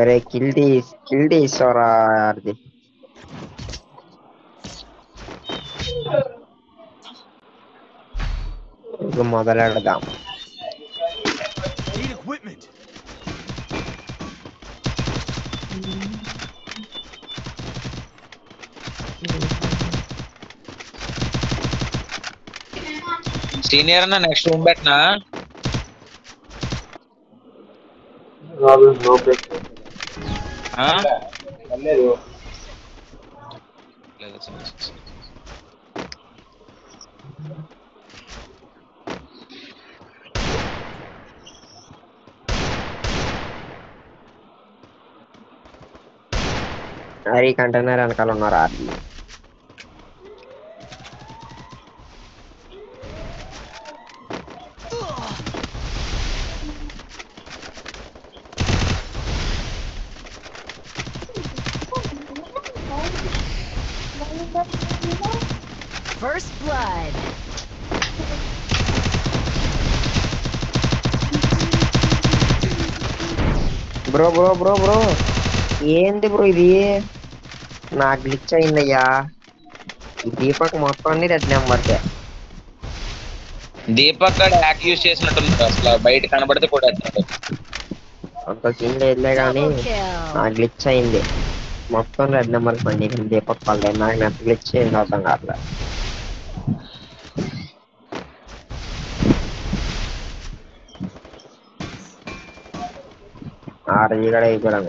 అరే కిల్ తీస్ కిల్ తీసుకోరా ఇక మొదలెడదాం. సీనియర్ అన్న నెక్స్ట్ రూమ్ పెట్టినా రాదు లో బ్రేక్ ఆ? పర్లేదు లేదు, సరే, సరే, సరే. అరే కంటైనర్ వెనకాల ఉన్నారు అది ఇది. నాకు గ్లిచ్ అయిందయ్యా. ఈ దీపక్ మొత్తం అన్ని రెడ్ నెంబర్సే దీపక్ హ్యాక్ యూజ్ చేసినట్టున్నారు అసలు. బయట కనబడితే కూడా అంత సీన్ లేదులే కానీ. నాకు గ్లిచ్ అయింది. మొత్తం రెడ్ నెంబర్స్ పండి దీపక్ పల్లె నాకు నెట్ గ్లిచ్ అయింది అర్థం కావట్లే. ఆర్జీ కూడా అయిపోయాడు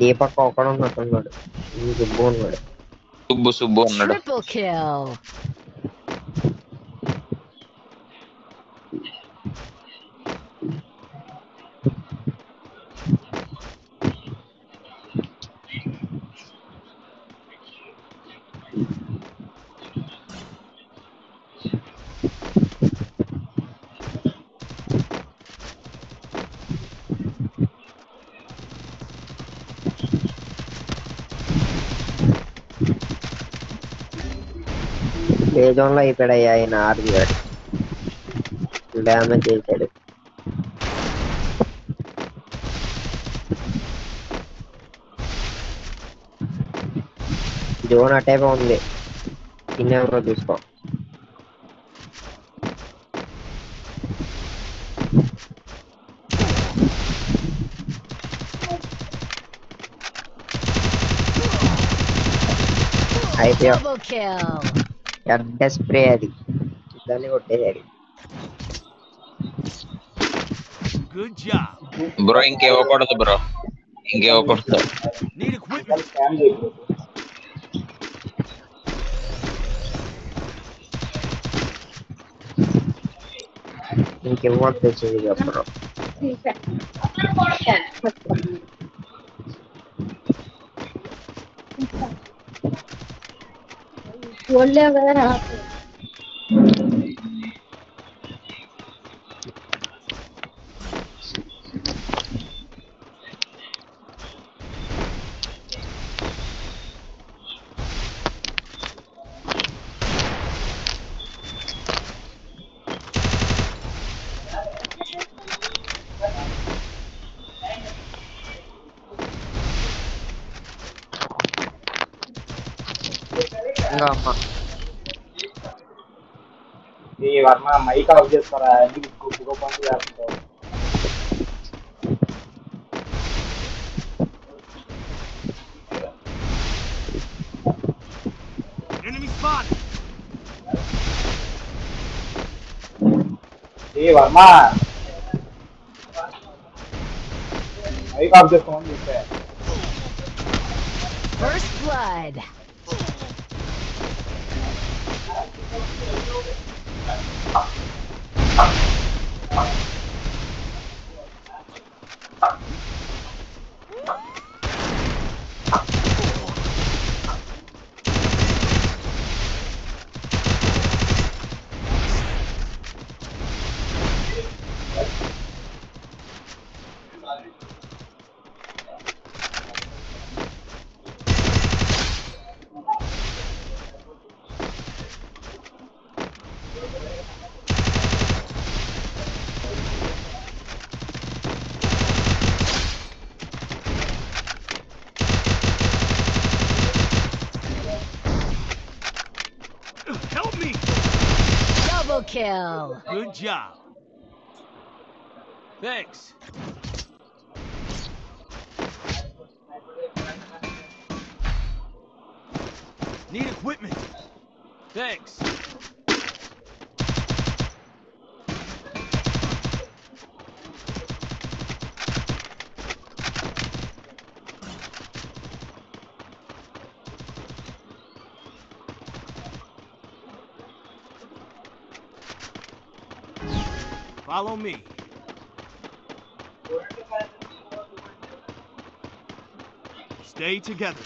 ఉన్నా దీపక్ ఒకడు ఉన్నట్టున్నాడు ఈ దుబ్బు ఉన్నాడు సుబ్బు సుబ్బు అన్నాడు ఏదోన్లో అయిపోయాడయ్యా ఆయన ఆరు డామేజ్ చేశాడు జోన్ అటే బాగుంది ఇన్ని ఎవరో చూసుకో. Double kill. Double kill. పెద్ద స్ప్రే అది దాన్ని కొట్టేసాడు Good job. Bro ఇంకేవ్వకూడదు bro ఇంకేవ్వకూడదు Need equipment. बोल रहे अगर आप ఈ వర్మ మైక్ ఆఫ్ చేసుకోరా ఎందుకు గుబ్బు గుబ్బు అంటూ చేస్తుంటావు Enemy spotted. ఏ వర్మ మైక్ ఆఫ్ చేసుకోమని చెప్పా First blood. 好。Good job. Follow me. Stay together.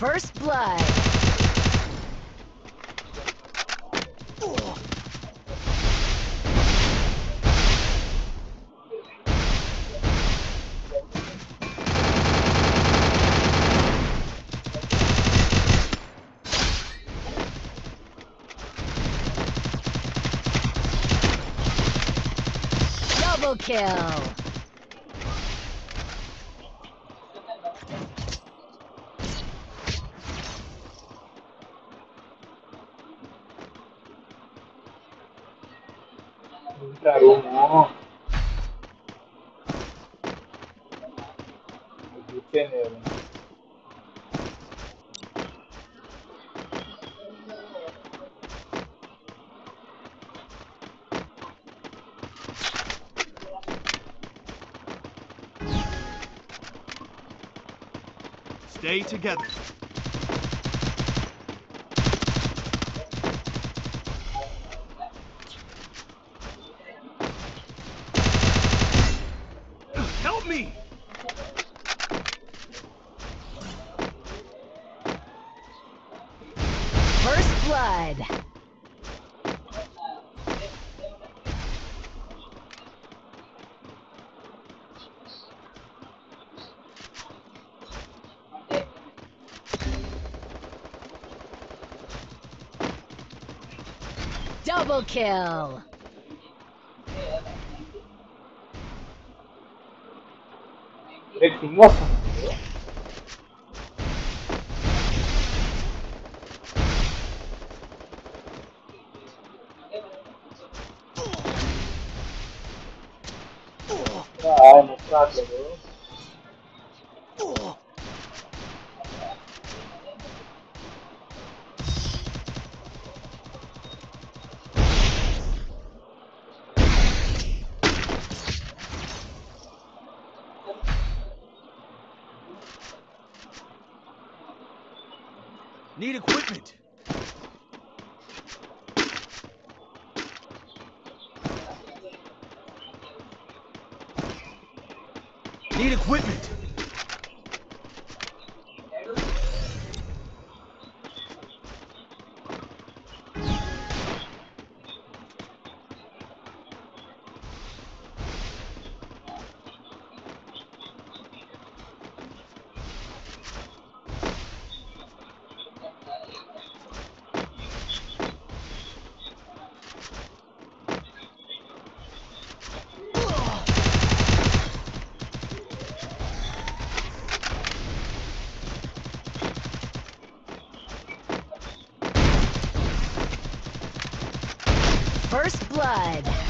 First blood. Double kill. Stay together. Help me! First blood. Double kill! First blood.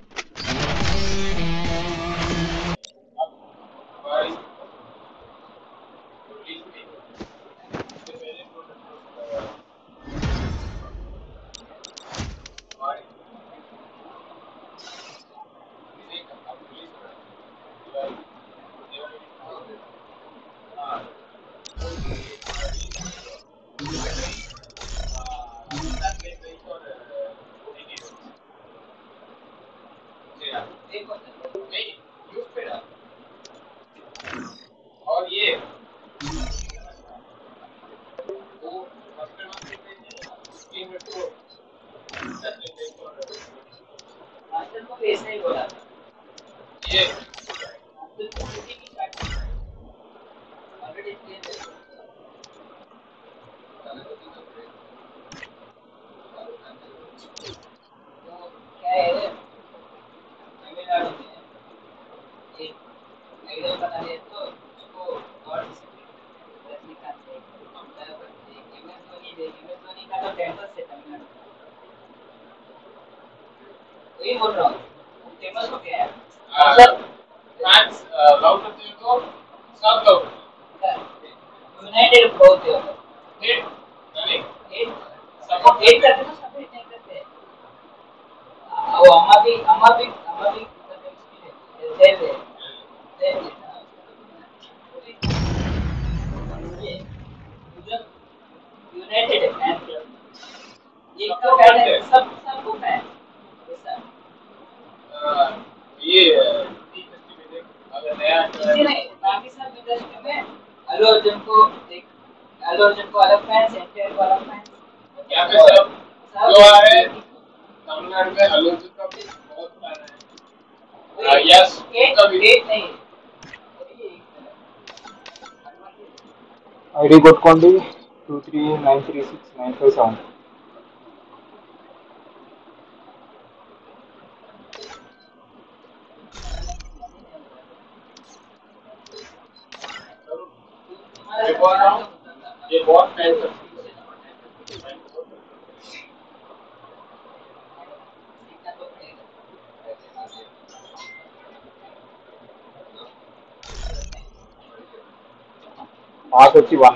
Three కొట్టుకోండి two three nine three six nine five seven 出去玩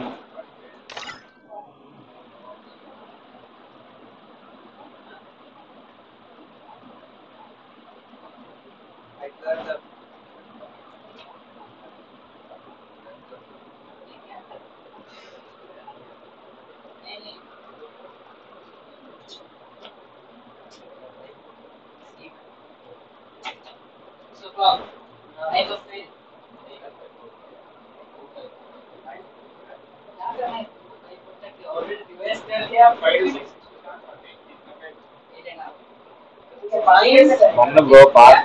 ஒன்றும் bro pass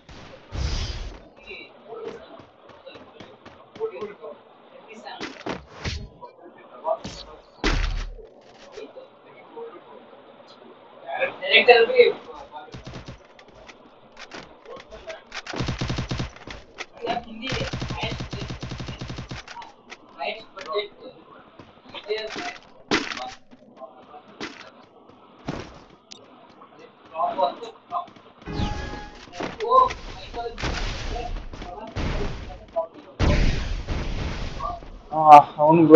हम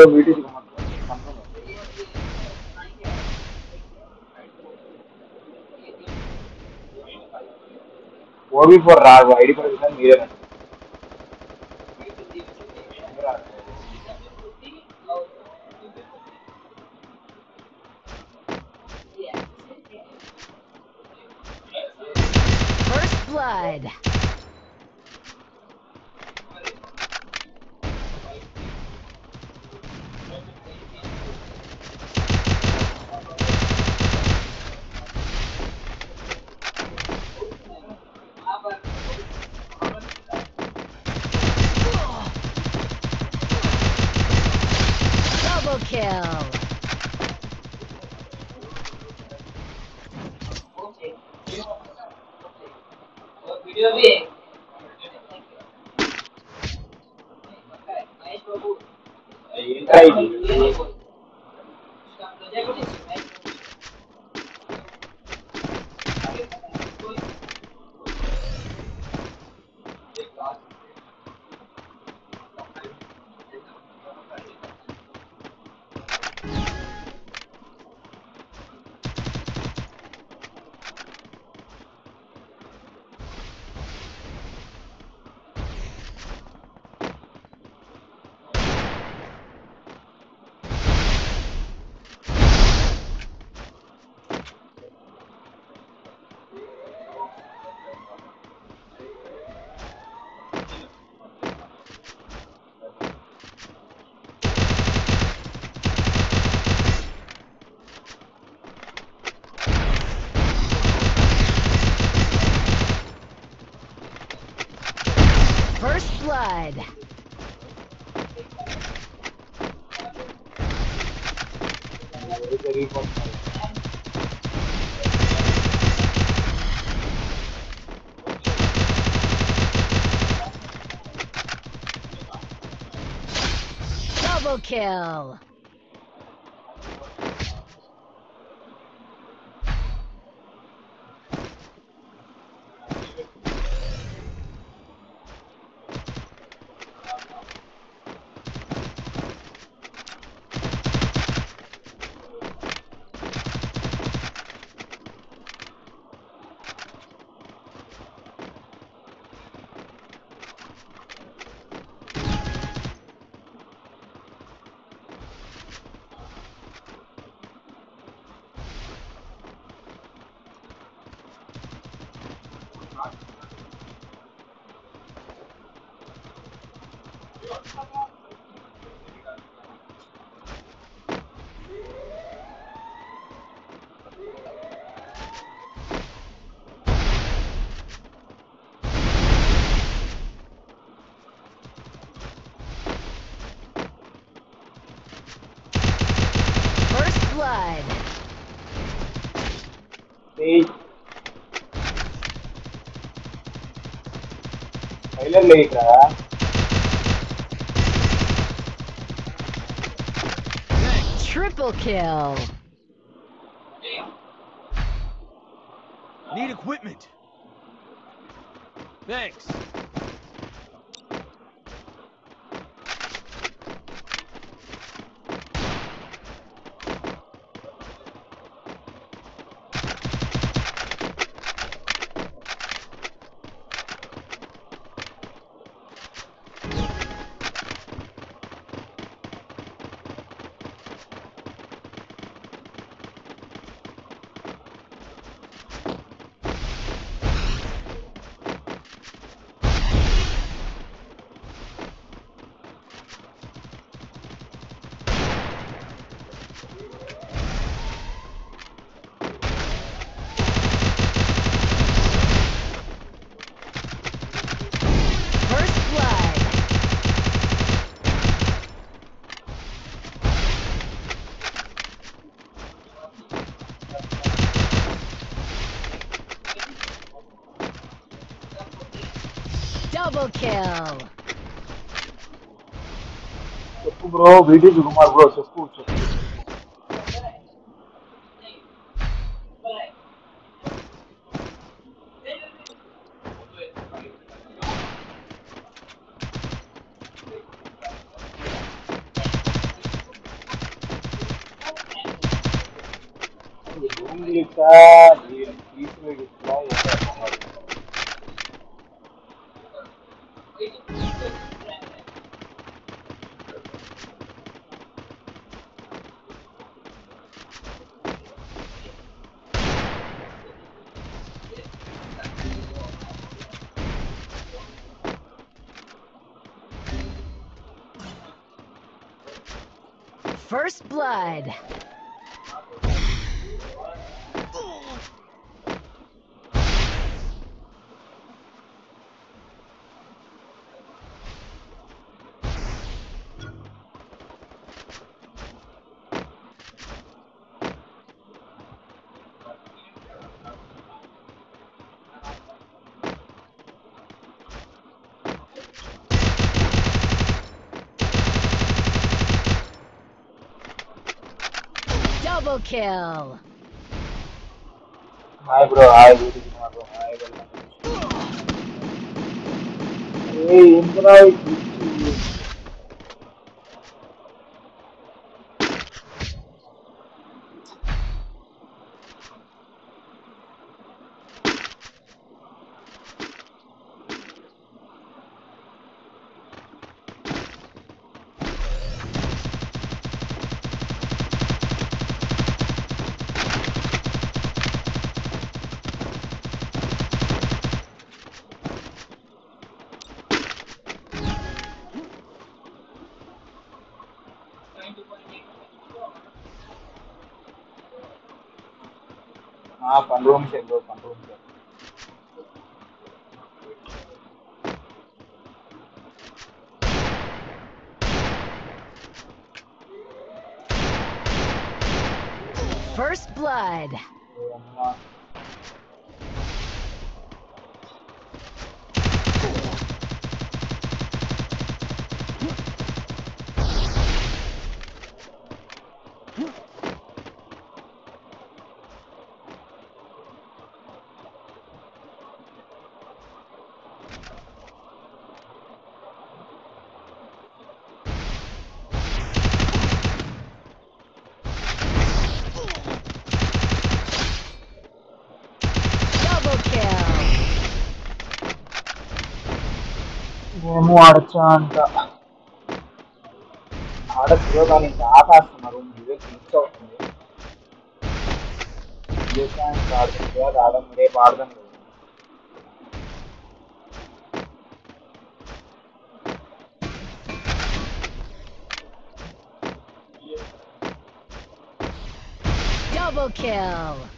वो भी for Raj ID पर reason मेरे kill! Triple kill. Alô, Vinícius Gumar Grosso, escuta. First blood. kill. Hi bro, hi bro, hi. Hey, invite. మేము ఆడచ్చా అంట ఆడచ్చు కానీ ఇంకా ఆపేస్తున్నారు ఇదే ఫిక్స్ అవుతుంది వివేకానికి ఆడుతుంది అది ఆడడం రేపు ఆడదాం లేదు Double kill.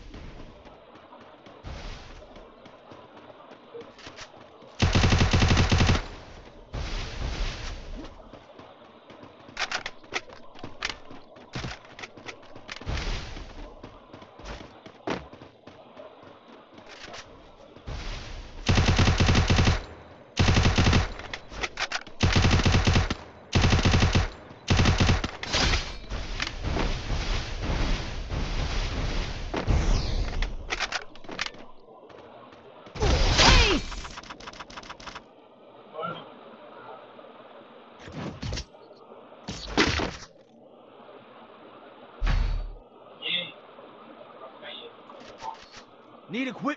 Need equipment.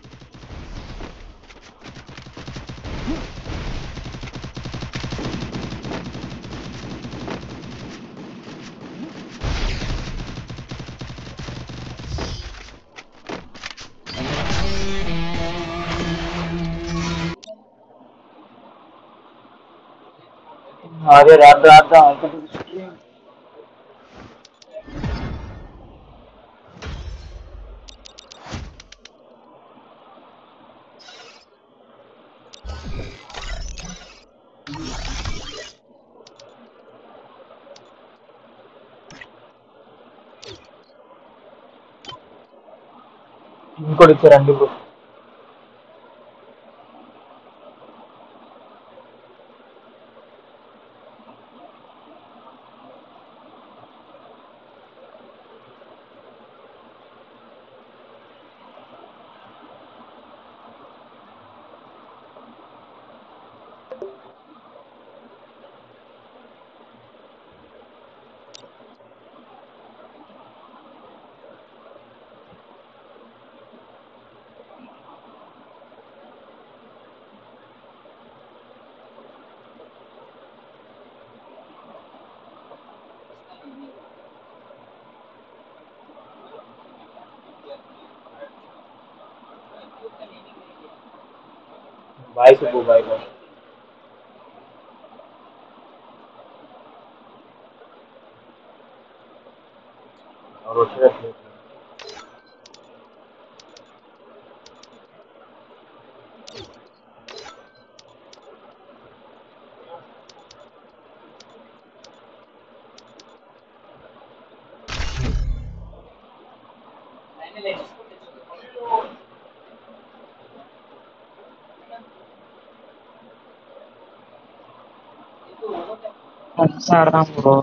అదే రాద్దాం రాద్దాం ఇంకోటి ఇచ్చారండి ఇప్పుడు possible right now. ஆடுதான் bro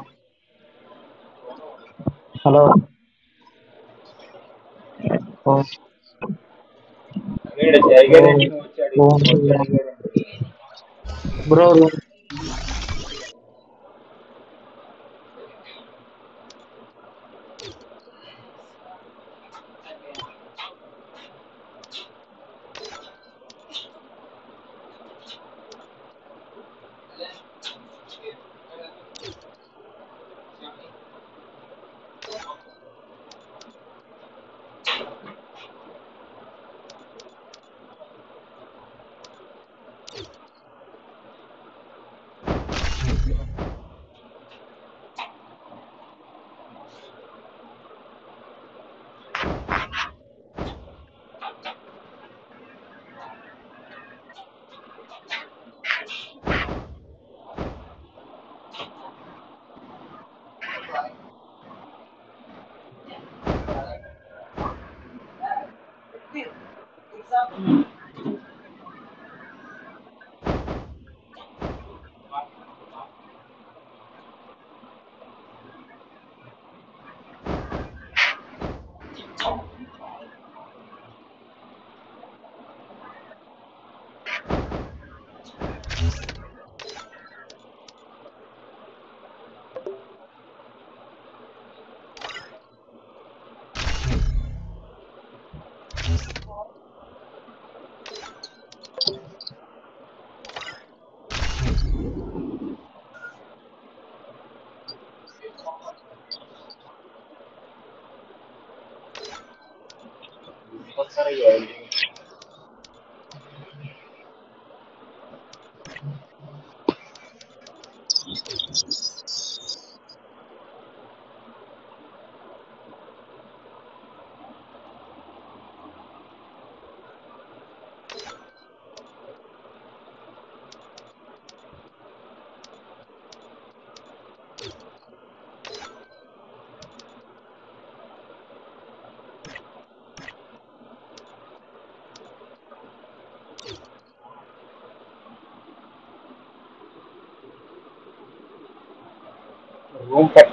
hello bro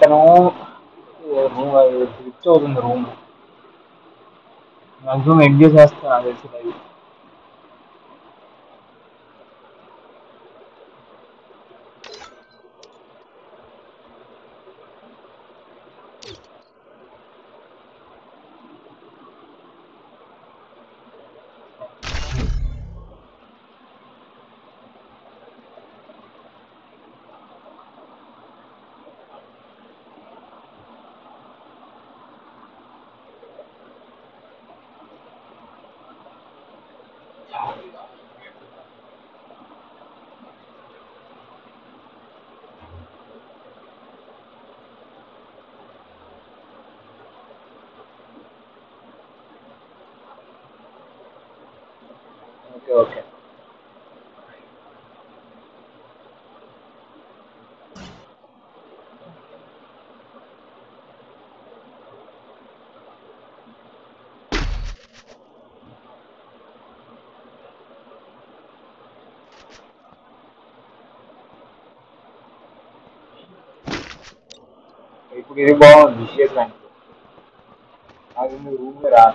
cannot uh, chosen room. Maximum edges has the other side. मेरी बाउंड ये बैंक आज मैं रूम में रहा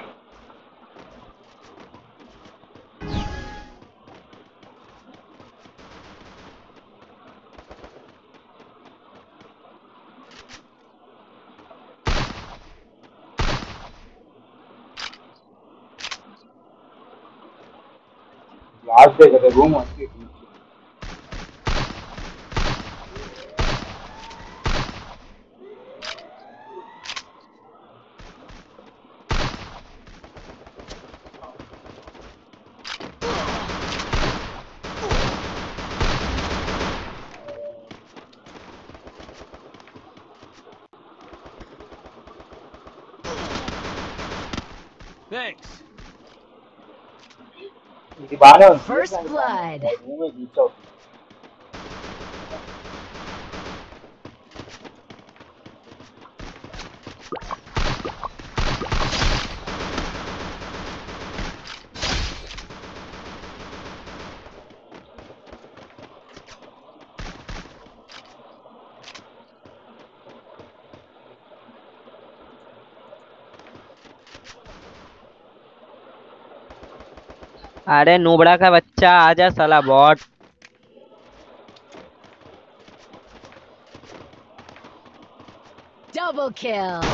आज देखा था रूम अच्छी थी First blood. अरे नूबड़ा का बच्चा आजा साला bot double kill.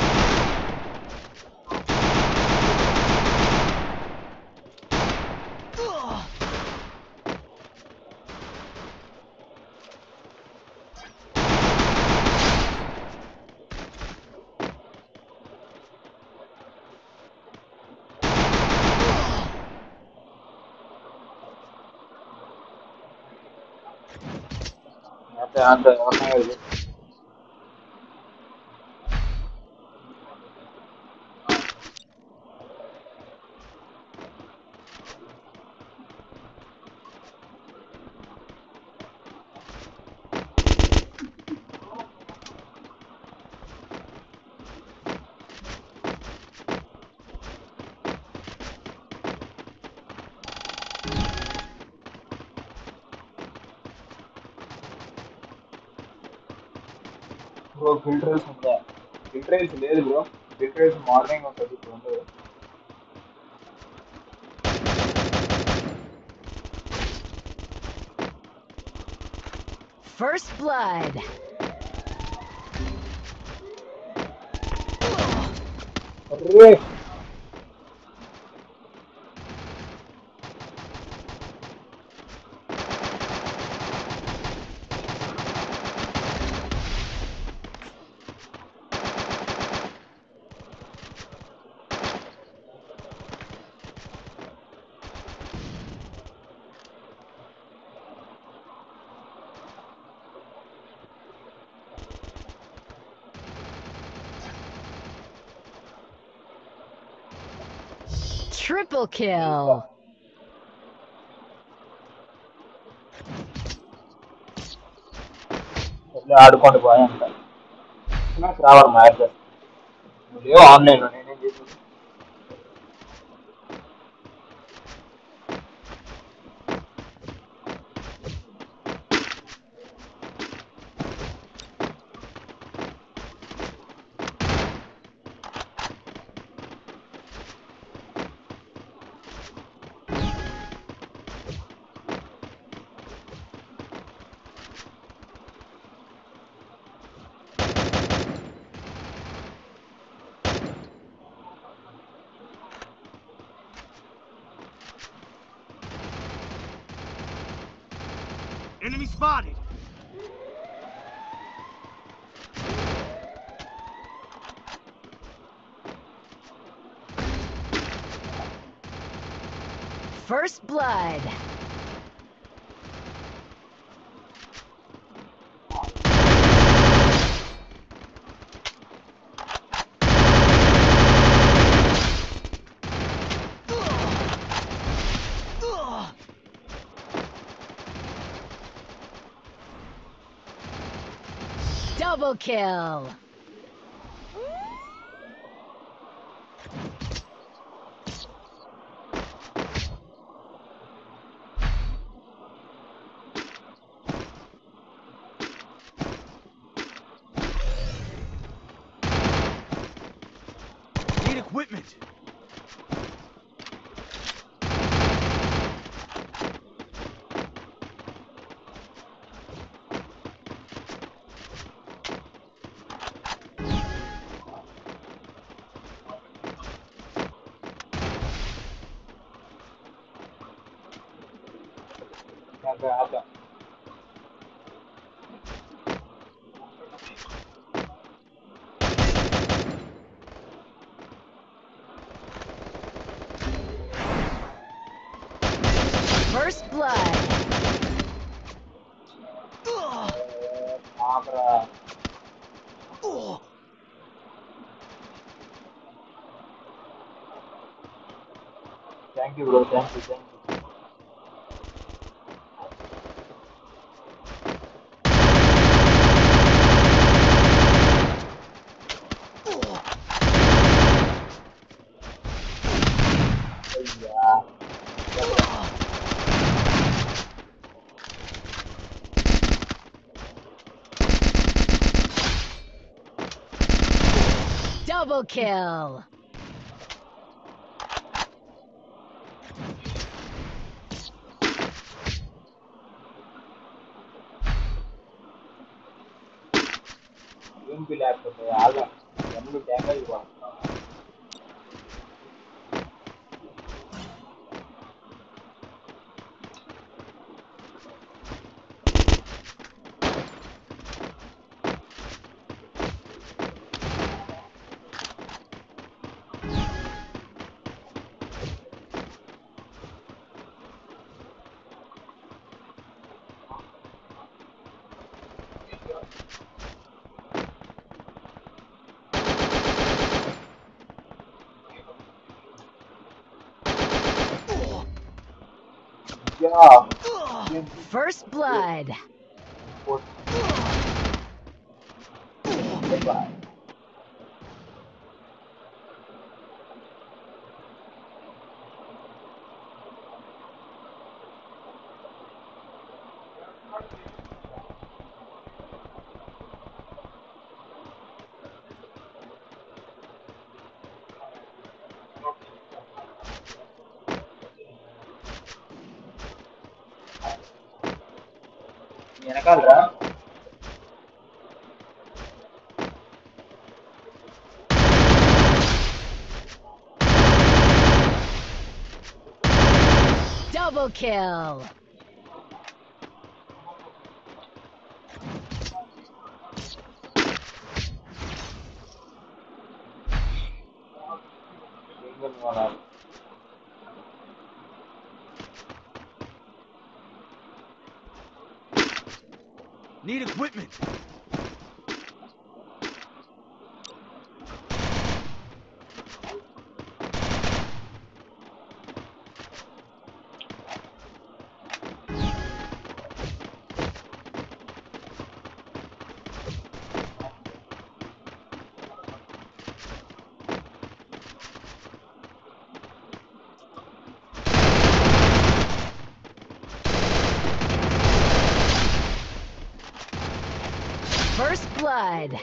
antes లేదు బ్రో ఫిల్టర్స్ మార్నింగ్ ఉంటుంది ఇప్పుడు ఉండదు First blood. Array Triple kill. అట్లా ఆడుకోండి బాయ్ అంట నాకు రావాలి మ్యాచ్ లేవు Double kill. You, bro. Thank you. Thank you. Double kill! இருக்கு அது First blood. Double kill! Need equipment! Blood.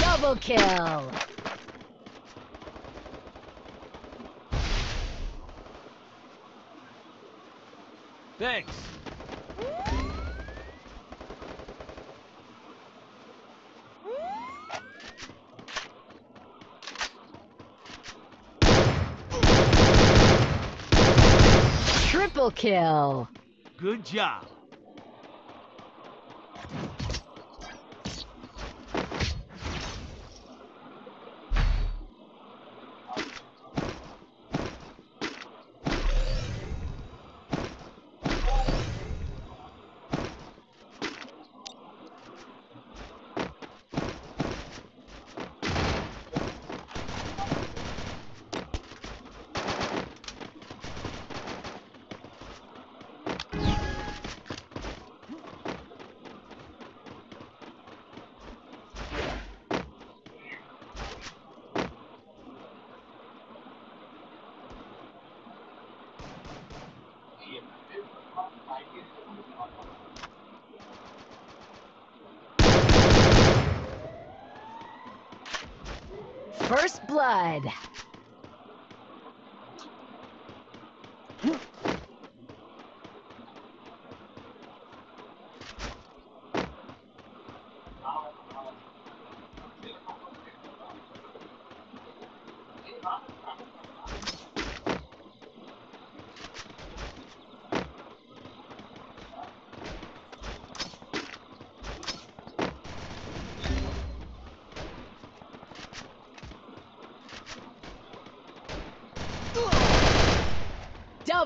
Double kill. Thanks. Triple kill. Good job. First blood.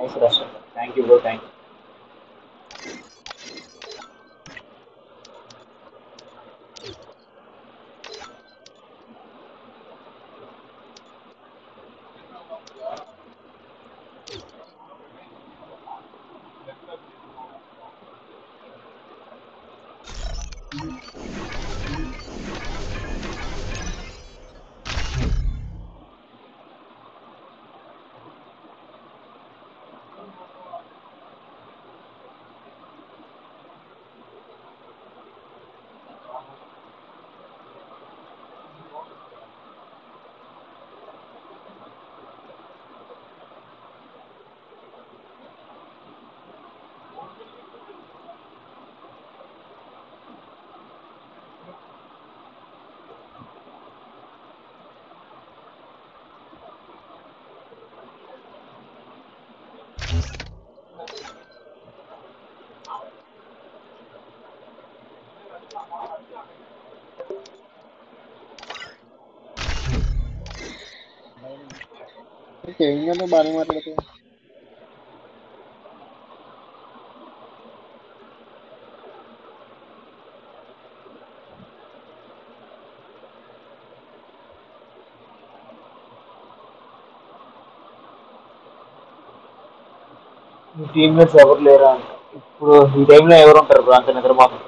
Nice Thank you, bro. Thank you. You ఏం కదా బాగానే మాట్లాడుతుంది మీ teammates ఎవరు లేరా అంట ఇప్పుడు ఈ టైంలో ఎవరు ఉంటారు బ్రో అంత నిద్రపోతుంది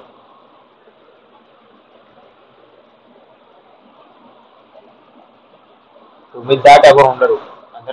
తొమ్మిది దాటి ఎవరు ఉండరు అంత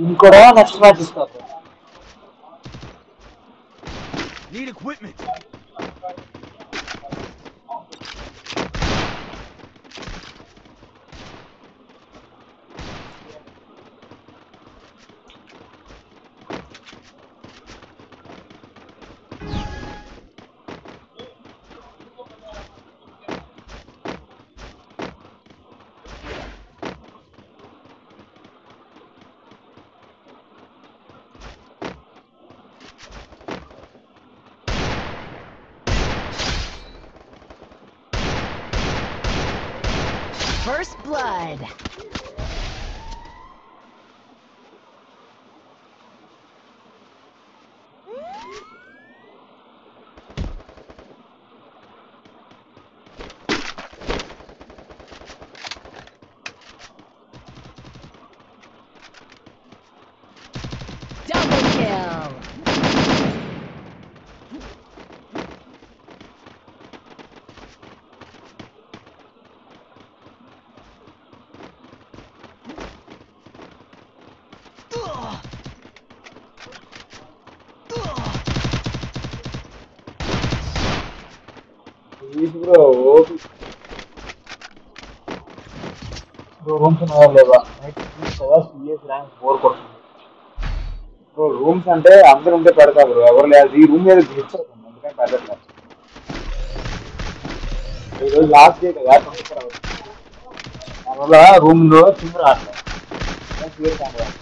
టీం కూడా నెక్స్ట్ మ్యాచ్ ఇస్తారు Need equipment. బ్రో రూమ్స్ ఉన్నాయా లేవా నైట్ కదా సిఎస్ ర్యాంక్ ఫోర్ కొడుతుంది బ్రో రూమ్స్ అంటే అందరు ఉంటే పెడతా బ్రో ఎవరు లేదు ఈ రూమ్ మీద గ్లిచ్ అవుతుంది అందుకని పెట్టట్లేదు ఈరోజు లాస్ట్ డే కదా ట్వంటీ ఫోర్ అవర్స్ దానివల్ల రూమ్ లో చిమ్ము రావట్లేదు సిఎస్ ర్యాంక్ రాదు.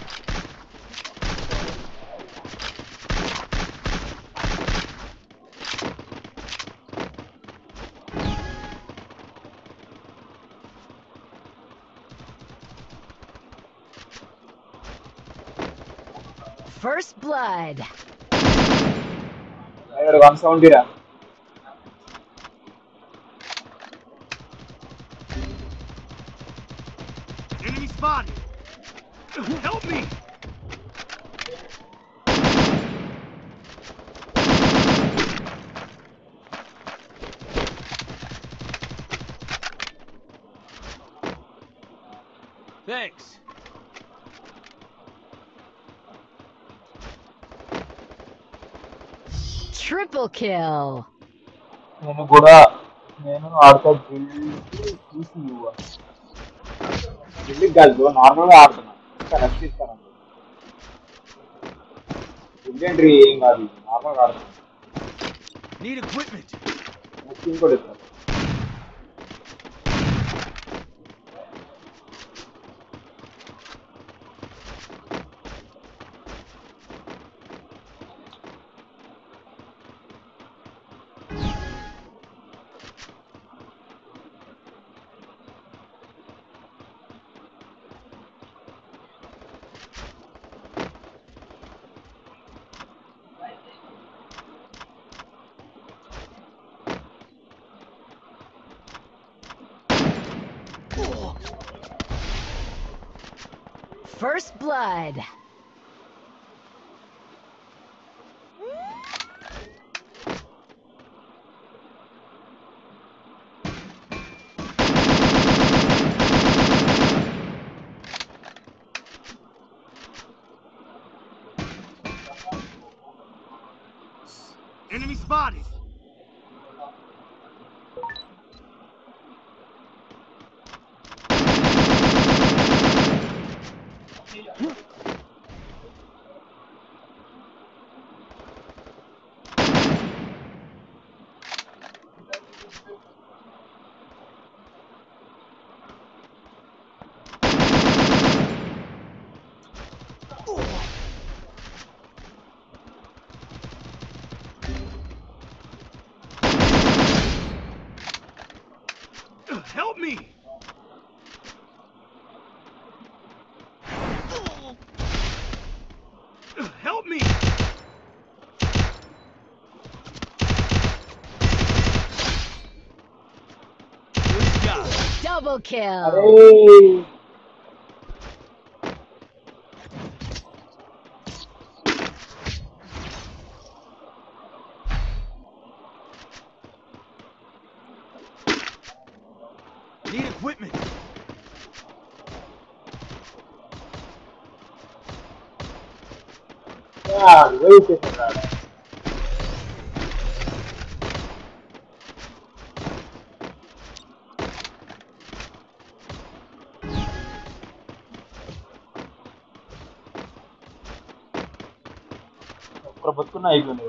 blood. I got one sound here. Double kill. నేను కూడా నేను ఆడతా ఢిల్లీ కాదు నార్మల్గా ఆడుతున్నాను రెస్ట్ ఇస్తాను ఢిల్లీ ఏం కాదు నార్మల్గా ఆడుతున్నాను కూడా ఇస్తాను First blood. Enemy spotted. Help me. Help me. Good job. Double kill. Need equipment. God, way different. negro, né?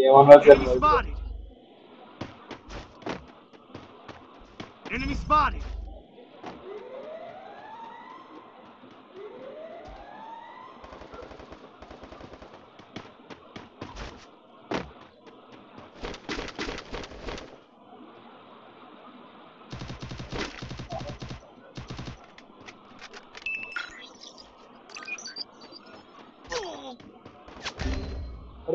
Yeah, one was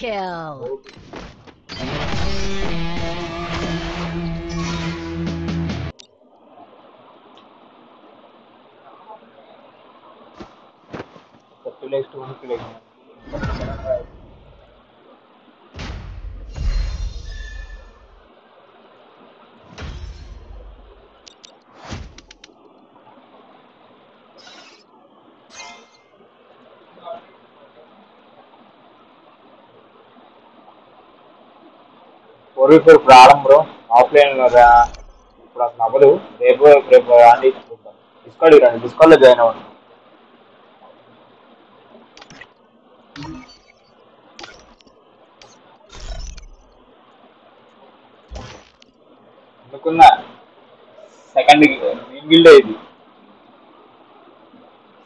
kill. Four four ఇప్పుడు బ్రో. ఆఫ్లైన్ కదా ఇప్పుడు అసలు అవ్వదు రేపు రేపు రాండి. డిస్కౌంట్ రండి డిస్కౌంట్లో జాయిన్ అవ్వండి. అనుకున్నా. సెకండ్ మెయిన్ గిల్డ్ ఇది.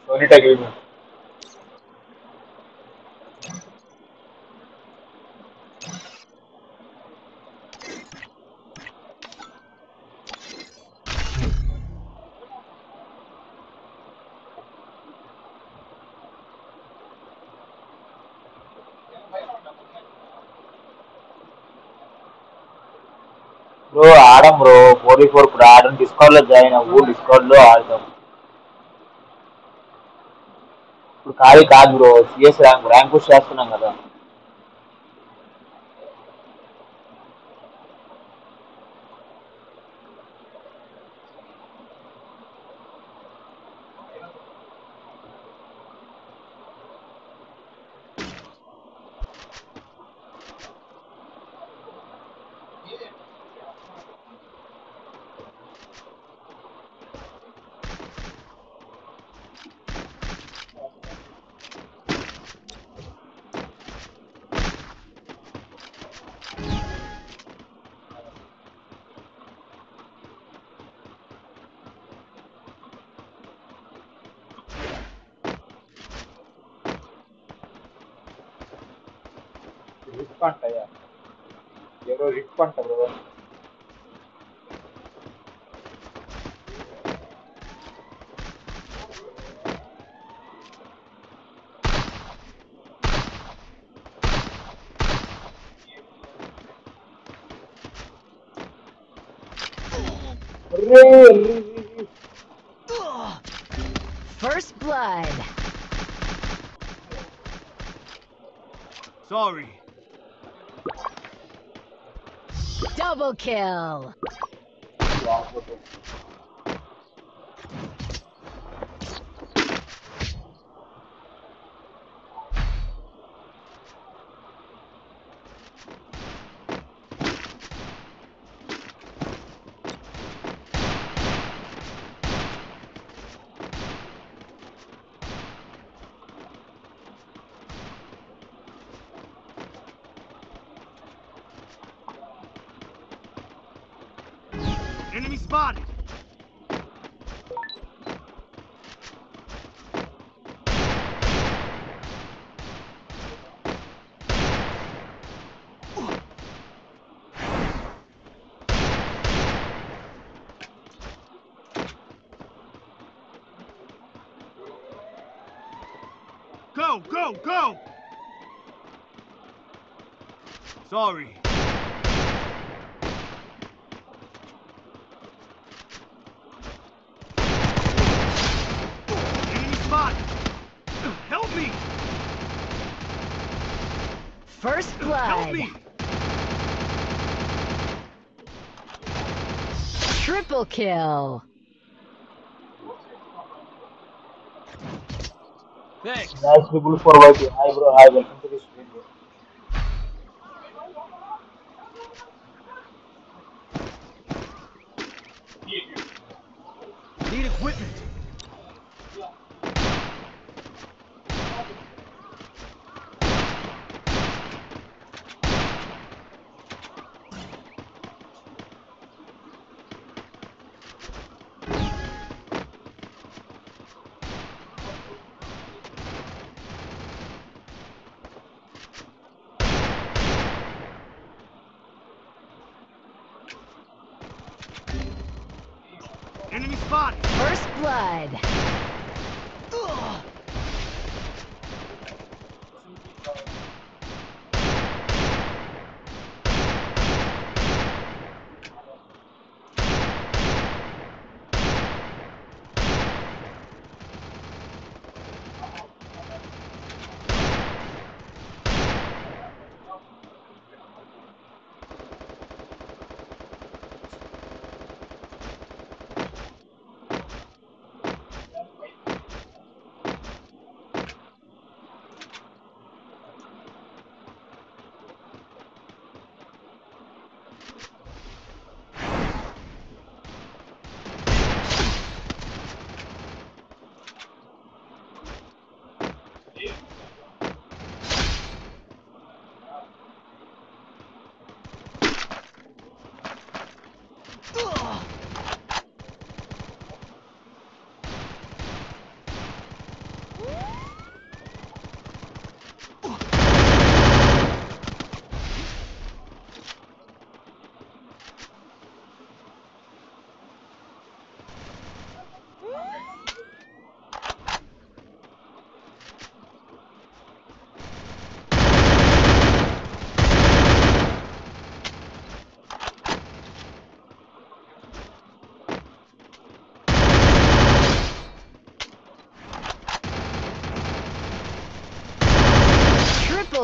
Sony guild. Bro bro. Four four ఇప్పుడు ఆడడం డిస్కౌంట్లో జాయిన్ అవ్వు. డిస్కౌంట్లో ఆడదాం. ఇప్పుడు ఖాళీ కాదు bro. CS rank rank push చేస్తున్నాం కదా. డిస్కౌంట్ అయ్యా ఎవరో రిప్ అంట bro array array, array. First blood. Sorry. Double kill. Go! Sorry. Enemy spotted. Help me! First Help blood. me! Triple kill. Thanks. That's people for YT. Hi bro, hi, welcome to stream bro. Need equipment. Enemy spotted. First blood.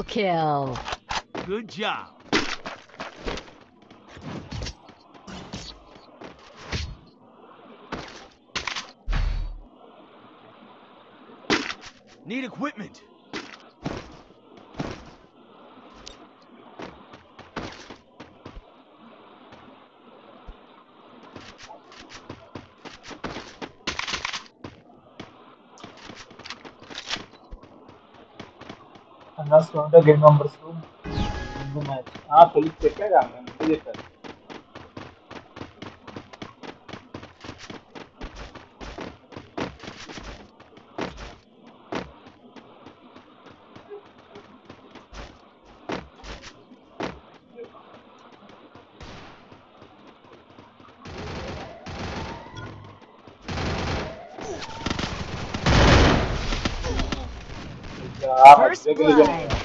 Triple kill. Good job. Need Nós falando da Grêmio Ambrosio do Match. Ah, pelo que você pegar, né? Bye,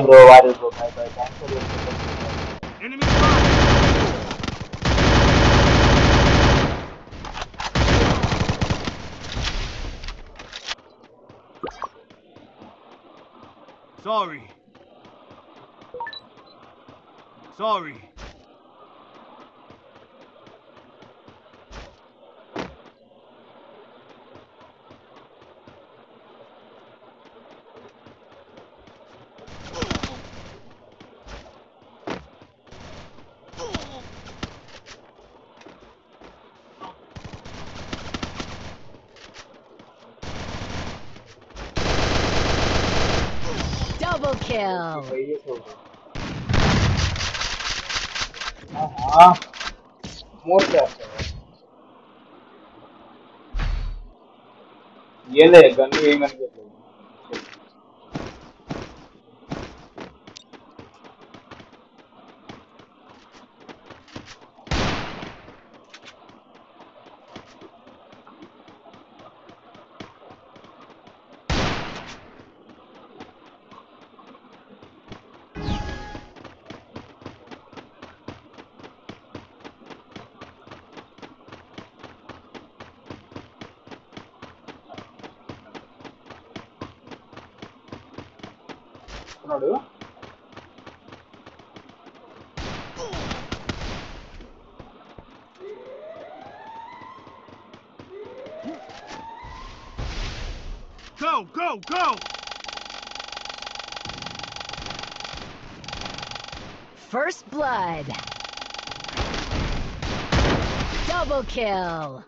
bro. Bye, bro. Bye, bye. Thanks for your support. Enemy. Sorry. Sorry. हाँ। मोर क्या ये ले gun ये मन Go! First blood. Double kill.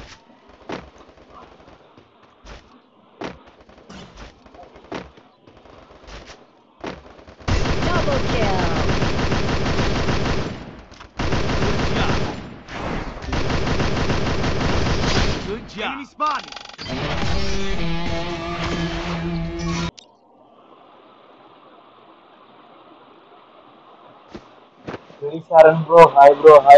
Sharon bro, hi bro, hi,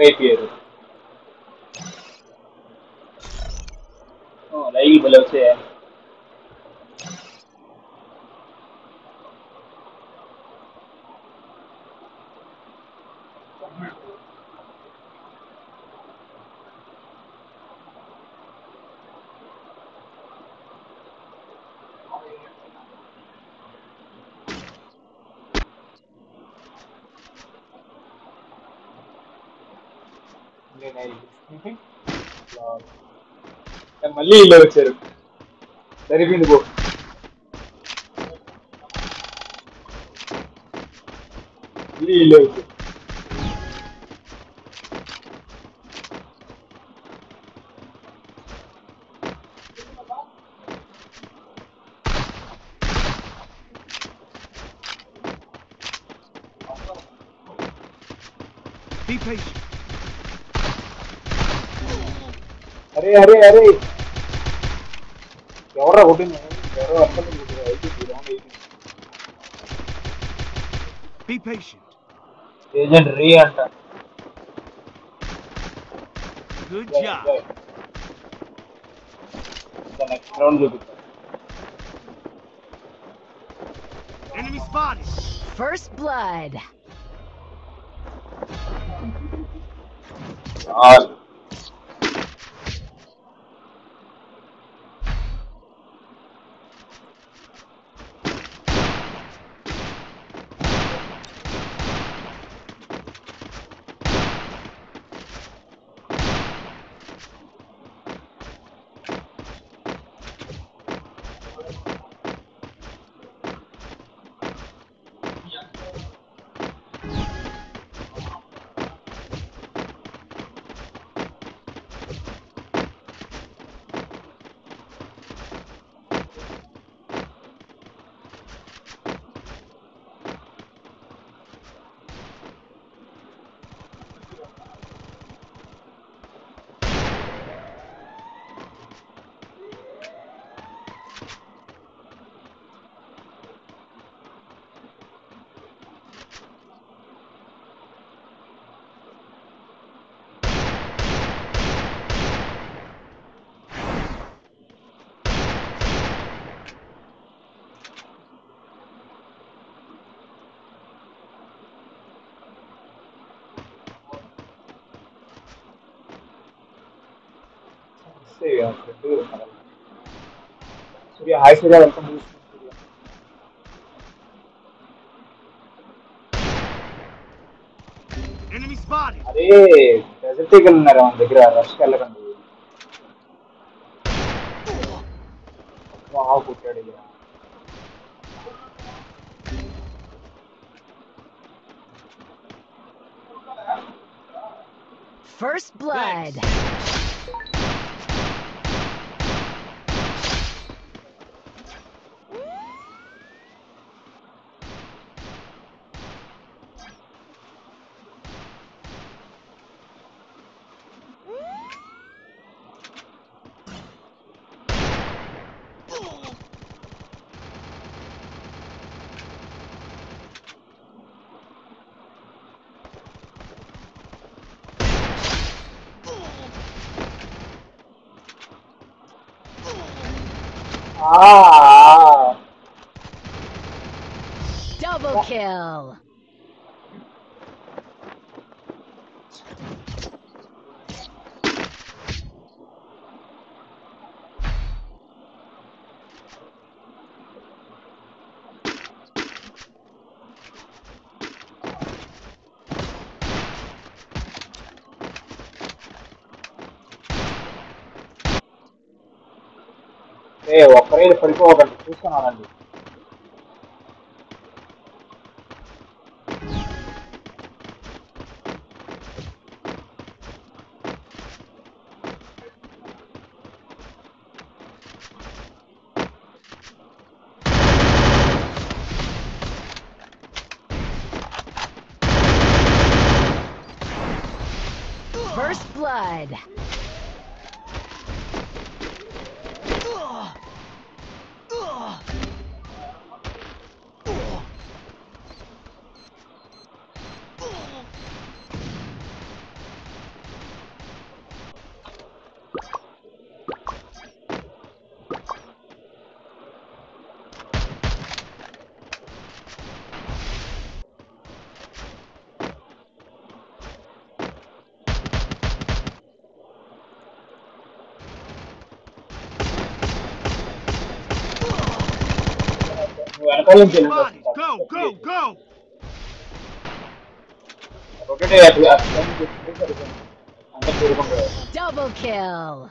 wait here. మళ్ళీ ఇల్లు వచ్చారు సరిపోయింది పో మళ్ళీ ఇల్లు వచ్చారు Be patient. అరే అరే అరే Be patient. Agent Ray anta. Good job. Enemy spotted. First blood. God. Surya hi Surya welcome to Surya Enemy spotted. అదే డెజర్ట్ ఈగల్ ఉన్నారు మన దగ్గర రష్కి వెళ్ళకండి Double kill. ఏ ఒక్కరే పడిపోకండి చూస్తున్నానండి Ugh! go, go! go. Double kill!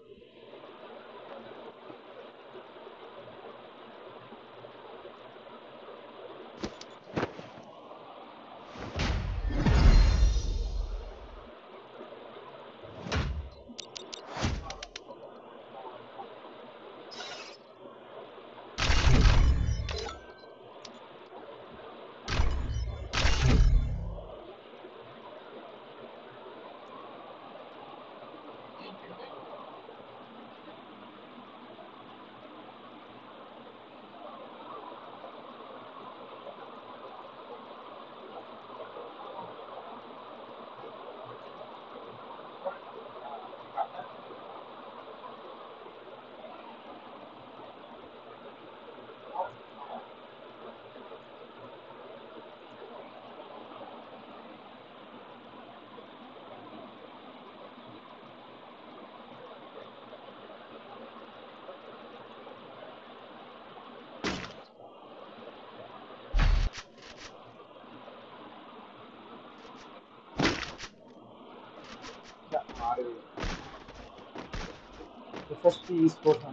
PC is 400.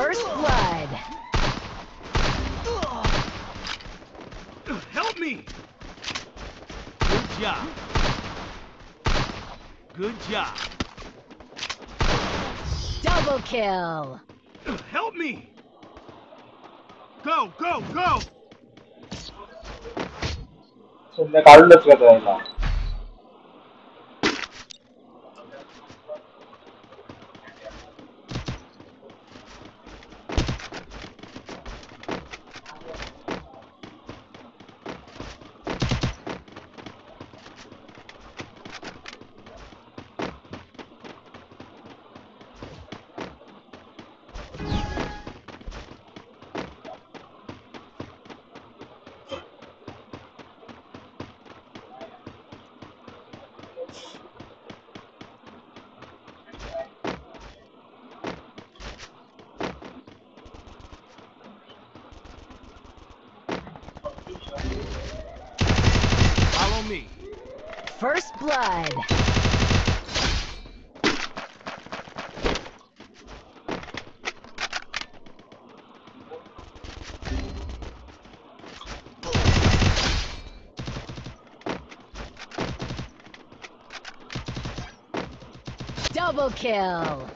First blood. Help me. Good job. Good job. Double kill. Help me. Go, go, go. Double kill.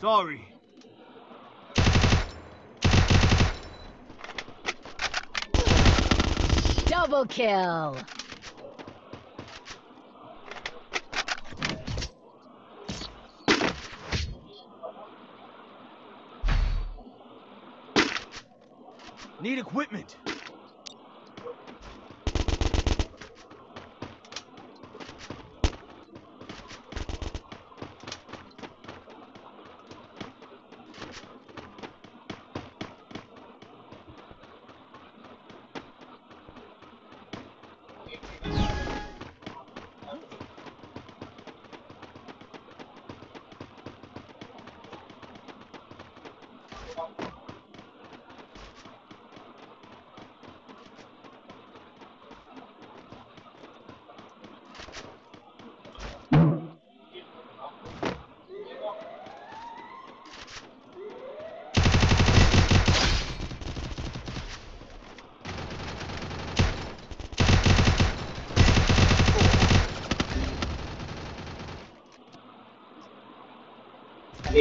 Sorry. Double kill. equipment. Thank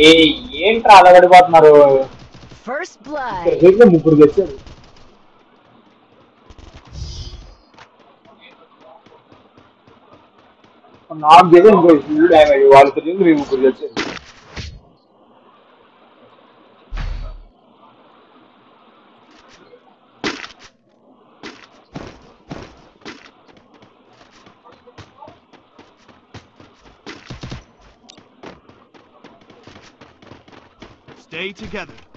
ఏ ఏంట్రా అలా పడిపోతున్నారు? ముగ్గురు తెచ్చారు. నాకు చేసి ఇంకో డ్యామేజ్ వాళ్ళు తెలియదు మీ ముగ్గురు తెచ్చారు. Stay together.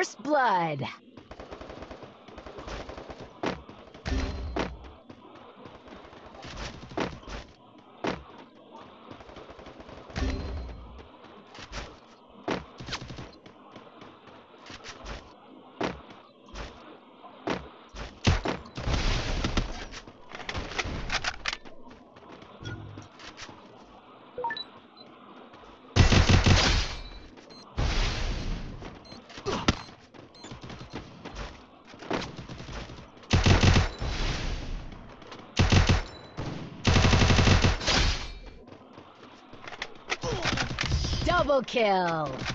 First blood. Double kill.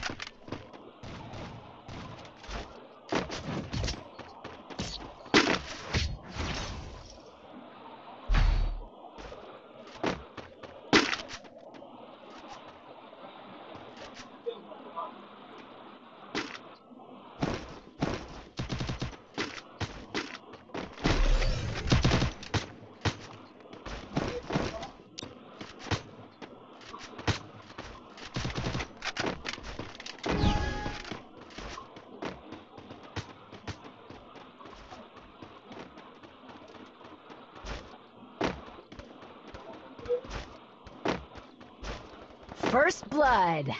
Blood.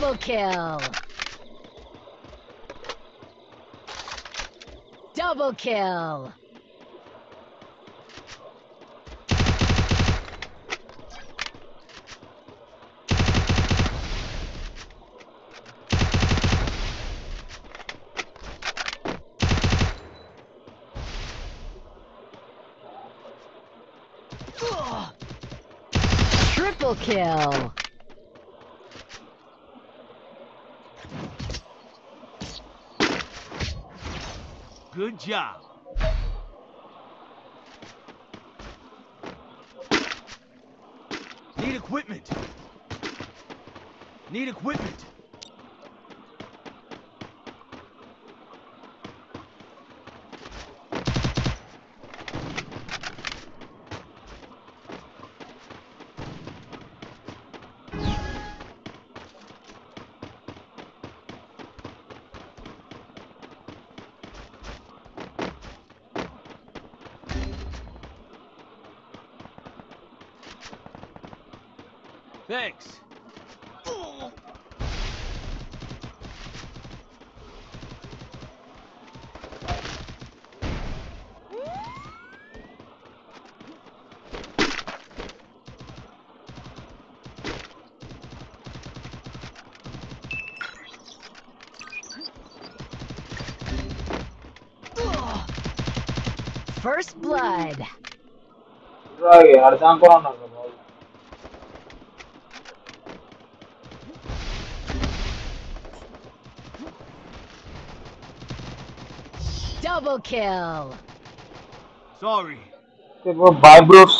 Double kill. Double kill. Triple kill. Good job. Need equipment. Need equipment. First blood. Double kill. Sorry. Bye, bros.